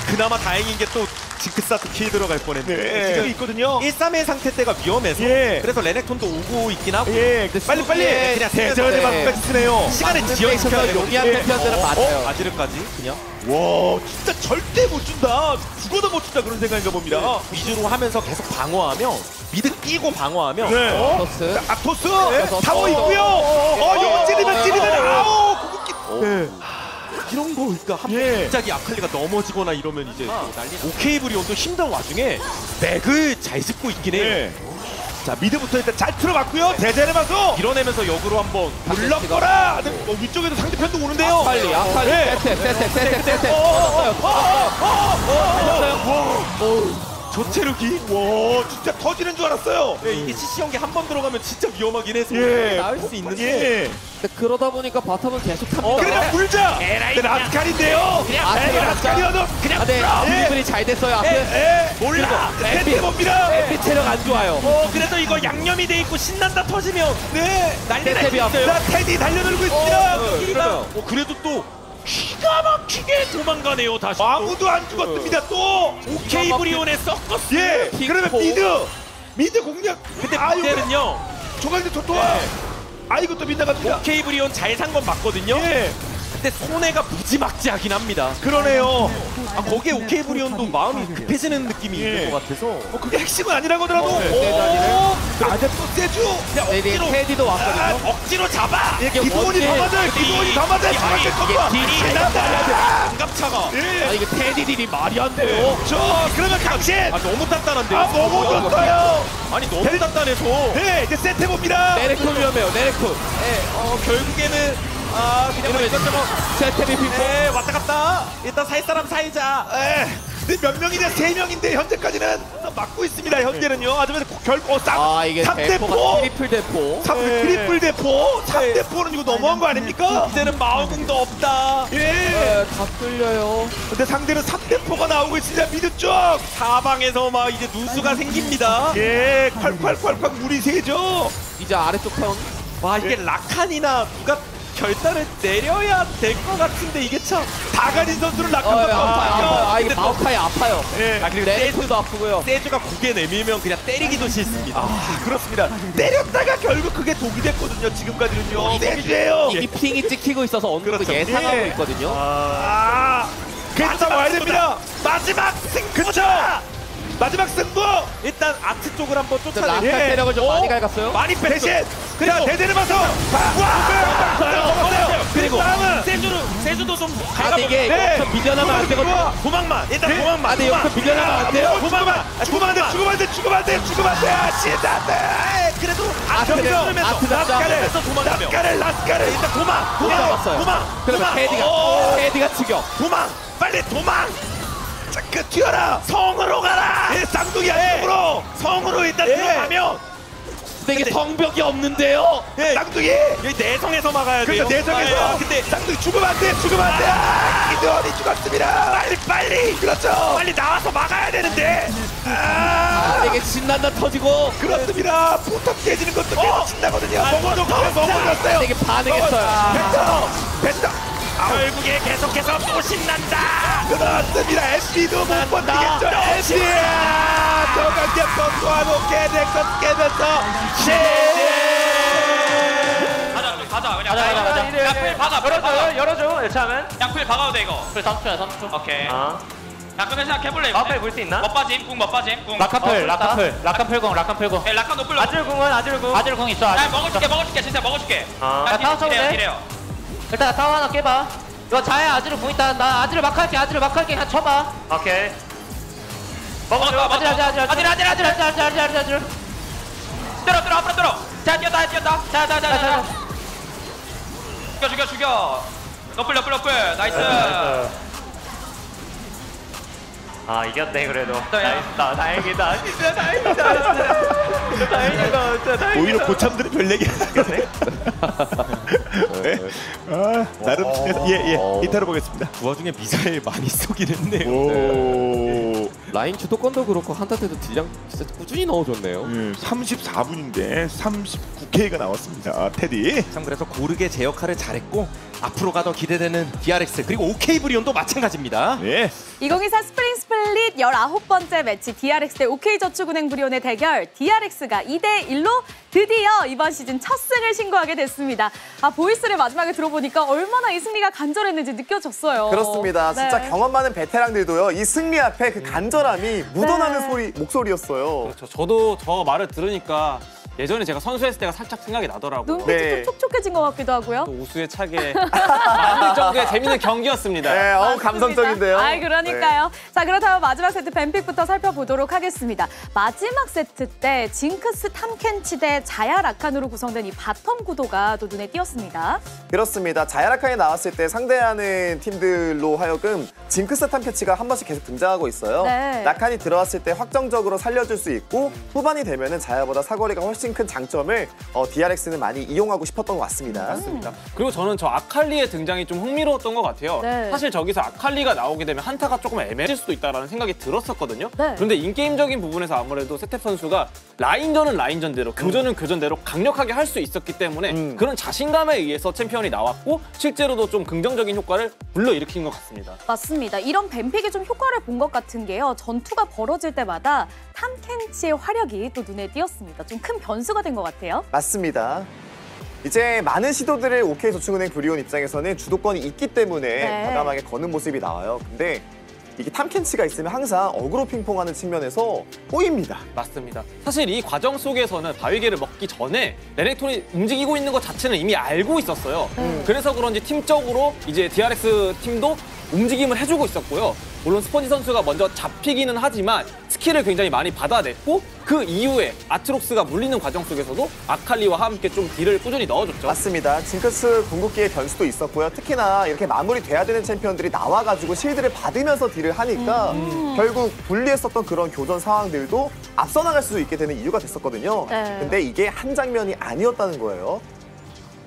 그나마 다행인 게 또 징크스한테 킬 들어갈 뻔했는데 네, 지금 있거든요. 1-3의 상태 때가 위험해서 예. 그래서 레넥톤도 오고 있긴 하고 예, 빨리 빨리 수비에 그냥 그냥 대전의 네. 방까지 쓰네요. 시간을 지연시켜야 데 있어서 용이한 예. 어, 맞아요 아지르까지 그냥 와, 진짜 절대 못 준다. 죽어도 못 준다 그런 생각인가 봅니다. 위주로 하면서 계속 방어 하면 미드 끼고 방어하면 네. 토스 아토스 그래서 타워 또- 있고요. 어, 이거 찌르면 찌르면 아우 궁극기. 네. 이런 거 그러니까 한 예. 갑자기 아칼리가 넘어지거나 이러면 이제 난리 오케이 브리온도 힘든 와중에 맥을 잘 짚고 있긴 해요 네. 자 미드부터 일단 잘 틀어봤고요. 방송 밀어내면서 역으로 한번. 근데 뭐 위쪽에도 상대편도 오는데요. 아칼리 아칼리 네. 세트 세트 세트 세트 어, 어, 체력이 와, 진짜 터지는 줄 알았어요. 네, 이게 CC 연계 한번 들어가면 진짜 위험하긴 해서 예. 나을 수 있는데 예. 근데 그러다 보니까 바텀은 계속 탑니다 어, 그러면 물자. 근데 라스칼인데요. 그냥 에이, 그냥 라스칼이어도 아, 네 드리블이 잘 됐어요 앞에 에, 몰라. 에피. 세트 봅니다. 에피 체력 안 좋아요 어 그래도 이거 양념이 돼 있고 신난다 터지면 네. 난리 날 세텝이 수 있어요 자, 테디 달려들고 있습니다. 길이가 어 그래도 또 기가 막히게 도망가네요 다시 또. 아무도 안 죽었습니다. 또. 오케이 브리온에 섞었어 예. 그러면. 미드. 미드 공략. 근데 아유, 문제는요 조각대 토토와. 아 이것도 빗나갑니다. 오케이 브리온 잘 산 건 맞거든요 예. 근데 손해가 무지막지하긴 합니다 그러네요. 아 거기에 오케이 브리온도 마음이 급해지는 느낌이 예. 있는 것 같아서 어, 그게 핵심은 아니라고 하더라도. 네, 오. 네, 아재 또 세주. 그냥 네, 억지로 테디도 아, 왔거든요 억지로 잡아 예, 기도원이 더 맞아요. 기도원이 더 맞아요. 정확히 컴바. 딜이 난다. 반갑차가 아 예. 이게 테디 딜이 말이 안 돼요 저 그러면 강신. 아 너무 단단한데 아 너무 좋어요. 아니 너무 델- 단단해서 네 이제 세트 봅니다. 네렉톤 위험해요 네렉톤 네, 어 결국에는 아 그냥 뭐 이것저것 세텝이 핑퐁 네 왔다 갔다 일단 살 사람 살자 에. 근데 몇 명이냐 세 명인데 현재까지는 막고 있습니다. 현재는요. 아주면 결코 쌍. 아 이게 3대포. 대포가 트리플 대포 삼 네. 트리플 대포. 3 대포는 이거 너무한 거 아닙니까? 이제는 마오궁도 없다 예. 네, 다 뚫려요. 근데 상대는 3 대포가 나오고 있습니다. 미드 쪽. 사방에서 막 이제 누수가 생깁니다. 예, 콸콸콸콸 물이 새죠. 이제 아래쪽 편. 와 이게 라칸이나 누가 결단을 내려야 될 것 같은데 이게 참 다가린 선수를 어, 예, 아파요, 아파요. 아, 이게 근데 또 마오카이 아파요. 예. 아 그리고 레이트도 아프고요. 세주가 고개 내밀면 그냥 때리기도 싫습니다. 아, 그렇습니다. 때렸다가 결국 그게 독이 됐거든요. 지금까지는요. 세주예요. 이 핑이 찍히고 있어서 어느 정도 그렇죠. 예상하고 예. 있거든요. 아, 그래도 와야 됩니다. 마지막 승부. 그렇죠. 마지막 승부. 일단 아트 쪽을 한번 라칸 쫓아내. 예. 세력을 좀 어? 많이 갉았어요. 많이 대신 그리고 대대를 봐서 와! 그리고 다음은 세주로 세주도 좀 아, 근데 이게 네. 밀려나면 안 되거든요. 도망만 일단 도망만 아, 근데 여기서 밀려나면 안 돼요. 도망만 죽으면 안 돼 죽으면 안 돼 죽으면 안 돼 죽으면 안 돼. 아, 진짜 안 돼. 그래도 아트를, 아트. 라스카를 도망가며. 라스카를 라스카를 일단 도망 못 도망. 도망 그러면 어, 테디가 추격. 도망 빨리 도망 자, 그 튀어라. 성으로 가라. 예, 쌍둥이 안쪽으로. 성으로 일단 들어가면 근데 이게 덩벽이 없는데요. 예, 쌍둥이! 여기 내성에서 막아야 돼요. 그러니까 내성에서. 아, 근데 쌍둥이 죽으면 안돼 죽으면 안돼. 아, 이도원이 죽었습니다. 빨리 빨리! 그렇죠. 빨리 나와서 막아야 되는데. 아! 근데 이게 신난다 터지고. 그렇습니다. 포탑 깨지는 것도 깨어친다거든요. 먹어도 먹어줬어요. 근데 이게 반응했어요. 뱉어! 뱉어 결국에 계속해서 또 신난다. 그렇습니다. SB도 못 버티겠죠. SB 저강제 놓게 될것 깨면서 가자 가자. 그냥 가자, 가자, 가자. 약필 박아 열어줘 열어줘 여차하면. 약필 박아도 돼 이거. 그래 3초야 3초 오케이. 아 야 그러면 생각해볼래 앞에? 물수 있나? 못 빠짐? 궁못 빠짐? 궁. 라카플 어, 라카플 라카플 공 라카플 공 야 라카 노플 아질 공은 아질 공 아질 공 있어 야 먹어줄게 먹어줄게. 진짜 먹어줄게. 아. 야 야, 타워 쳐도 돼? 일단 타워 하나 깨봐. 이거 자해 아지를 공 있다. 나 아지를 막 할게 아지를 막 할게. 그냥 쳐봐. 오케이. 먹어줘 먹어, 아질 아질 아질 아질, 아질, 아질 아질 아질 아질 아질 아질 때려 때려 앞으로 때려. 자 뛰었다 뛰었다. 자자자자 자, 죽여 죽여 죽여. 너플 너플 너플. 나이스 아 이겼네 그래도 네. 나이스다 다행이다 [laughs] 진짜 다행이다 진짜 다행이다 진짜 다행이다 오히려 고참들은 별 얘기 안 하겠네. [laughs] 네. 아, 나름 예예 어. 데이터로 보겠습니다. 그 와중에 미사일 많이 쏘긴 했네요. 오, 라인 주도권도 그렇고 한타 때도 deal량 진짜 꾸준히 넣어줬네요. 34분인데 39K가 나왔습니다. 테디. 참 그래서 고르게 제 역할을 잘했고 앞으로가 더 기대되는 DRX 그리고 OK 브리온도 마찬가지입니다. 네. 2024 스프링 스플릿 19번째 매치 DRX 대 OK저축은행 브리온의 대결 DRX가 2대 1로 드디어 이번 시즌 첫 승을 신고하게 됐습니다. 아 보이스를 마지막에 들어보니까 얼마나 이 승리가 간절했는지 느껴졌어요. 그렇습니다. 진짜 네. 경험 많은 베테랑들도요. 이 승리 앞에 그 간절함이 묻어나는 네. 소리 목소리였어요. 그렇죠. 저도 저 말을 들으니까 예전에 제가 선수했을 때가 살짝 생각이 나더라고요. 눈빛이 네. 좀 촉촉해진 것 같기도 하고요. 또 우수에 차게 [laughs] 만들 정도의 재밌는 경기였습니다. 네, 어우 맞습니다. 감성적인데요. 아이 그러니까요. 자 그렇다면 마지막 세트 뱀픽부터 살펴보도록 하겠습니다. 마지막 세트 때 징크스 탐켄치 대 자야 라칸으로 구성된 이 bottom 구도가 또 눈에 띄었습니다. 그렇습니다. 자야라칸이 나왔을 때 상대하는 팀들로 하여금 징크스 탐켄치가 한 번씩 계속 등장하고 있어요. 네. 라칸이 들어왔을 때 확정적으로 살려줄 수 있고 후반이 되면 은 자야보다 사거리가 훨씬 큰 장점을 어, DRX는 많이 이용하고 싶었던 것 같습니다. 맞습니다. 그리고 저는 저 아칼리의 등장이 좀 흥미로웠던 것 같아요. 네. 사실 저기서 아칼리가 나오게 되면 한타가 조금 애매해질 수도 있다는 생각이 들었었거든요. 네. 그런데 in-game적인 부분에서 아무래도 세탭 선수가 라인전은 라인전대로, 교전은 교전대로 강력하게 할 수 있었기 때문에 음. 그런 자신감에 의해서 챔피언이 나왔고 실제로도 좀 긍정적인 효과를 불러일으킨 것 같습니다. 맞습니다. 이런 뱀픽이 좀 효과를 본 것 같은 게요. 전투가 벌어질 때마다 탐켄치의 화력이 또 눈에 띄었습니다. 좀 큰 변 수가 된 것 같아요. 맞습니다. 이제 많은 시도들을 OK저축은행 브리온 입장에서는 주도권이 있기 때문에 네. 과감하게 거는 모습이 나와요. 근데 이게 탐켄치가 있으면 항상 어그로 핑퐁하는 측면에서 꼬입니다. 맞습니다. 사실 이 과정 속에서는 바위게를 먹기 전에 레넥톤이 움직이고 있는 것 자체는 이미 알고 있었어요. 그래서 그런지 팀적으로 이제 DRX 팀도 움직임을 해주고 있었고요. 물론 스펀지 선수가 먼저 잡히기는 하지만 스킬을 굉장히 많이 받아냈고 그 이후에 아트록스가 물리는 과정 속에서도 아칼리와 함께 좀 deal을 꾸준히 넣어줬죠. 맞습니다. 징크스 궁극기의 변수도 있었고요. 특히나 이렇게 마무리돼야 되는 챔피언들이 나와가지고 shield를 받으면서 deal을 하니까 결국 불리했었던 그런 교전 상황들도 앞서 나갈 수 있게 되는 이유가 됐었거든요. 네. 근데 이게 한 장면이 아니었다는 거예요.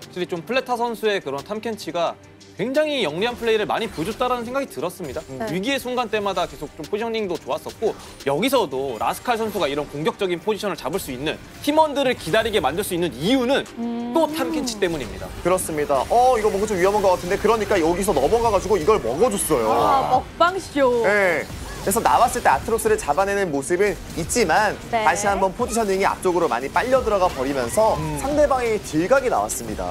확실히 좀 플레타 선수의 그런 탐켄치가 굉장히 영리한 플레이를 많이 보여줬다라는 생각이 들었습니다. 네. 위기의 순간 때마다 계속 좀 포지셔닝도 좋았었고 여기서도 라스칼 선수가 이런 공격적인 포지션을 잡을 수 있는 팀원들을 기다리게 만들 수 있는 이유는 또 탐켄치 때문입니다. 그렇습니다. 어 이거 뭔가 좀 위험한 것 같은데 그러니까 여기서 넘어가가지고 이걸 먹어줬어요. 아, 먹방쇼. 네. 그래서 나왔을 때 아트록스를 잡아내는 모습은 있지만 네. 다시 한번 포지셔닝이 앞쪽으로 많이 빨려 들어가 버리면서 상대방의 딜각이 나왔습니다.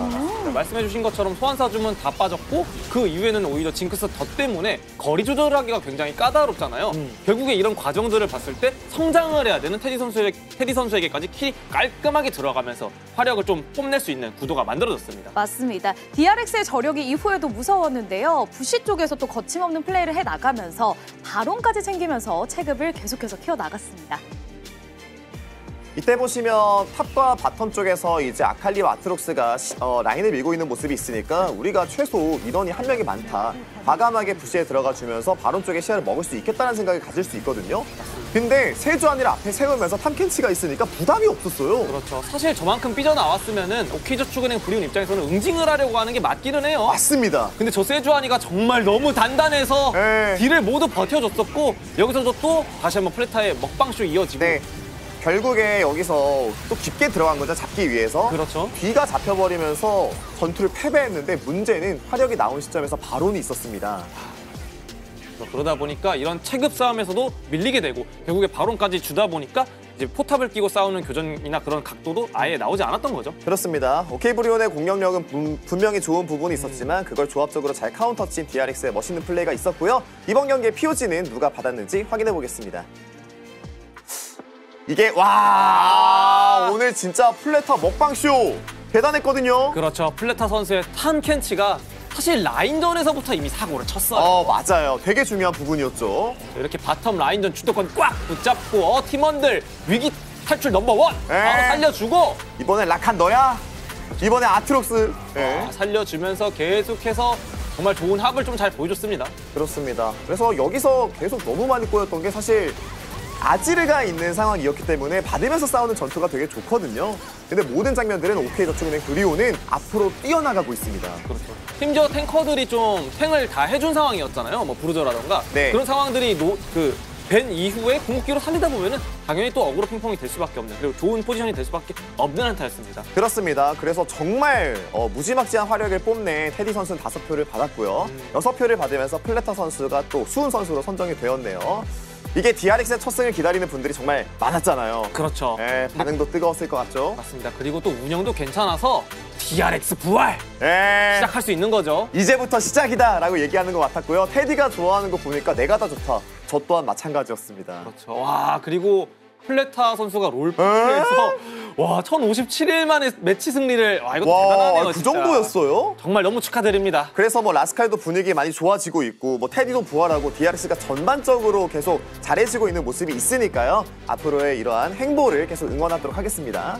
네, 말씀해주신 것처럼 소환사 주문 다 빠졌고 그 이후에는 오히려 징크스 덧 때문에 거리 조절하기가 굉장히 까다롭잖아요. 결국에 이런 과정들을 봤을 때 성장을 해야 되는 테디 선수에 테디 선수에게까지 킬이 깔끔하게 들어가면서 화력을 좀 뽐낼 수 있는 구도가 만들어졌습니다. 맞습니다. DRX의 저력이 이후에도 무서웠는데요. 부시 쪽에서 또 거침없는 플레이를 해 나가면서 바론까지 챙기면서 체급을 계속해서 키워 나갔습니다. 이때 보시면 top과 bottom 쪽에서 이제 아칼리와 아트록스가 시- 어, 라인을 밀고 있는 모습이 있으니까 우리가 최소 인원이 한 명이 많다. 과감하게 bush에 들어가 주면서 바론 쪽에 시야를 먹을 수 있겠다는 생각을 가질 수 있거든요. 근데 세주아니를 앞에 세우면서 탐켄치가 있으니까 부담이 없었어요. 그렇죠. 사실 저만큼 삐져나왔으면은 오키저 축은행 브리온 입장에서는 응징을 하려고 하는 게 맞기는 해요. 맞습니다. 근데 저 세주아니가 정말 너무 단단해서 네. 딜을 모두 버텨줬었고 여기서도 또 다시 한번 플레타의 먹방쇼 이어지고 네. 결국에 여기서 또 깊게 들어간 거죠. 잡기 위해서. 그렇죠. 뒤가 잡혀버리면서 전투를 패배했는데 문제는 화력이 나온 시점에서 바론이 있었습니다. 그러다 보니까 이런 체급 싸움에서도 밀리게 되고 결국에 바론까지 주다 보니까 이제 포탑을 끼고 싸우는 교전이나 그런 각도도 아예 나오지 않았던 거죠. 그렇습니다. 오케이 브리온의 공격력은 분- 분명히 좋은 부분이 있었지만 그걸 조합적으로 잘 counter친 DRX의 멋있는 플레이가 있었고요. 이번 경기의 POG는 누가 받았는지 확인해 보겠습니다. 이게 와 오늘 진짜 플레타 먹방쇼 대단했거든요. 그렇죠. 플레타 선수의 탐켄치가 사실 라인전에서부터 이미 사고를 쳤어요. 어 맞아요. 되게 중요한 부분이었죠. 이렇게 bottom 라인전 주도권 꽉 붙잡고 어 팀원들 위기 탈출 number one 바로 에. 살려주고 이번엔 라칸 너야. 이번에 아트록스. 네. 아, 살려주면서 계속해서 정말 좋은 합을 좀 잘 보여줬습니다. 그렇습니다. 그래서 여기서 계속 너무 많이 꼬였던 게 사실 아지르가 있는 상황이었기 때문에 받으면서 싸우는 전투가 되게 좋거든요. 근데 모든 장면들은 OK저축은행 브리온은 앞으로 뛰어나가고 있습니다. 그렇죠. 심지어 탱커들이 좀 탱을 다 해준 상황이었잖아요. 뭐 bruiser라던가 네. 그런 상황들이 노, 그, 벤 이후에 궁극기로 살리다 보면은 당연히 또 어그로 핑퐁이 될 수밖에 없는 그리고 좋은 포지션이 될 수밖에 없는 한타였습니다. 그렇습니다. 그래서 정말 어, 무지막지한 화력을 뽐낸 테디 선수는 다섯 표를 받았고요. 여섯 표를 받으면서 플레타 선수가 또 수훈 선수로 선정이 되었네요. 이게 DRX의 첫 승을 기다리는 분들이 정말 많았잖아요. 그렇죠. 예, 반응도 뜨거웠을 것 같죠? 맞습니다. 그리고 또 운영도 괜찮아서 DRX 부활 예. 시작할 수 있는 거죠. 이제부터 시작이다 라고 얘기하는 것 같았고요. 테디가 좋아하는 거 보니까 내가 다 좋다. 저 또한 마찬가지였습니다. 그렇죠. 와 그리고 플레타 선수가 롤플레이에서 와 1057일 만에 매치 승리를 와 이거 대단하네요. 와, 그 진짜. 정도였어요? 정말 너무 축하드립니다. 그래서 뭐 라스칼도 분위기 많이 좋아지고 있고 뭐 테디도 부활하고 DRX가 전반적으로 계속 잘해지고 있는 모습이 있으니까요. 앞으로의 이러한 행보를 계속 응원하도록 하겠습니다.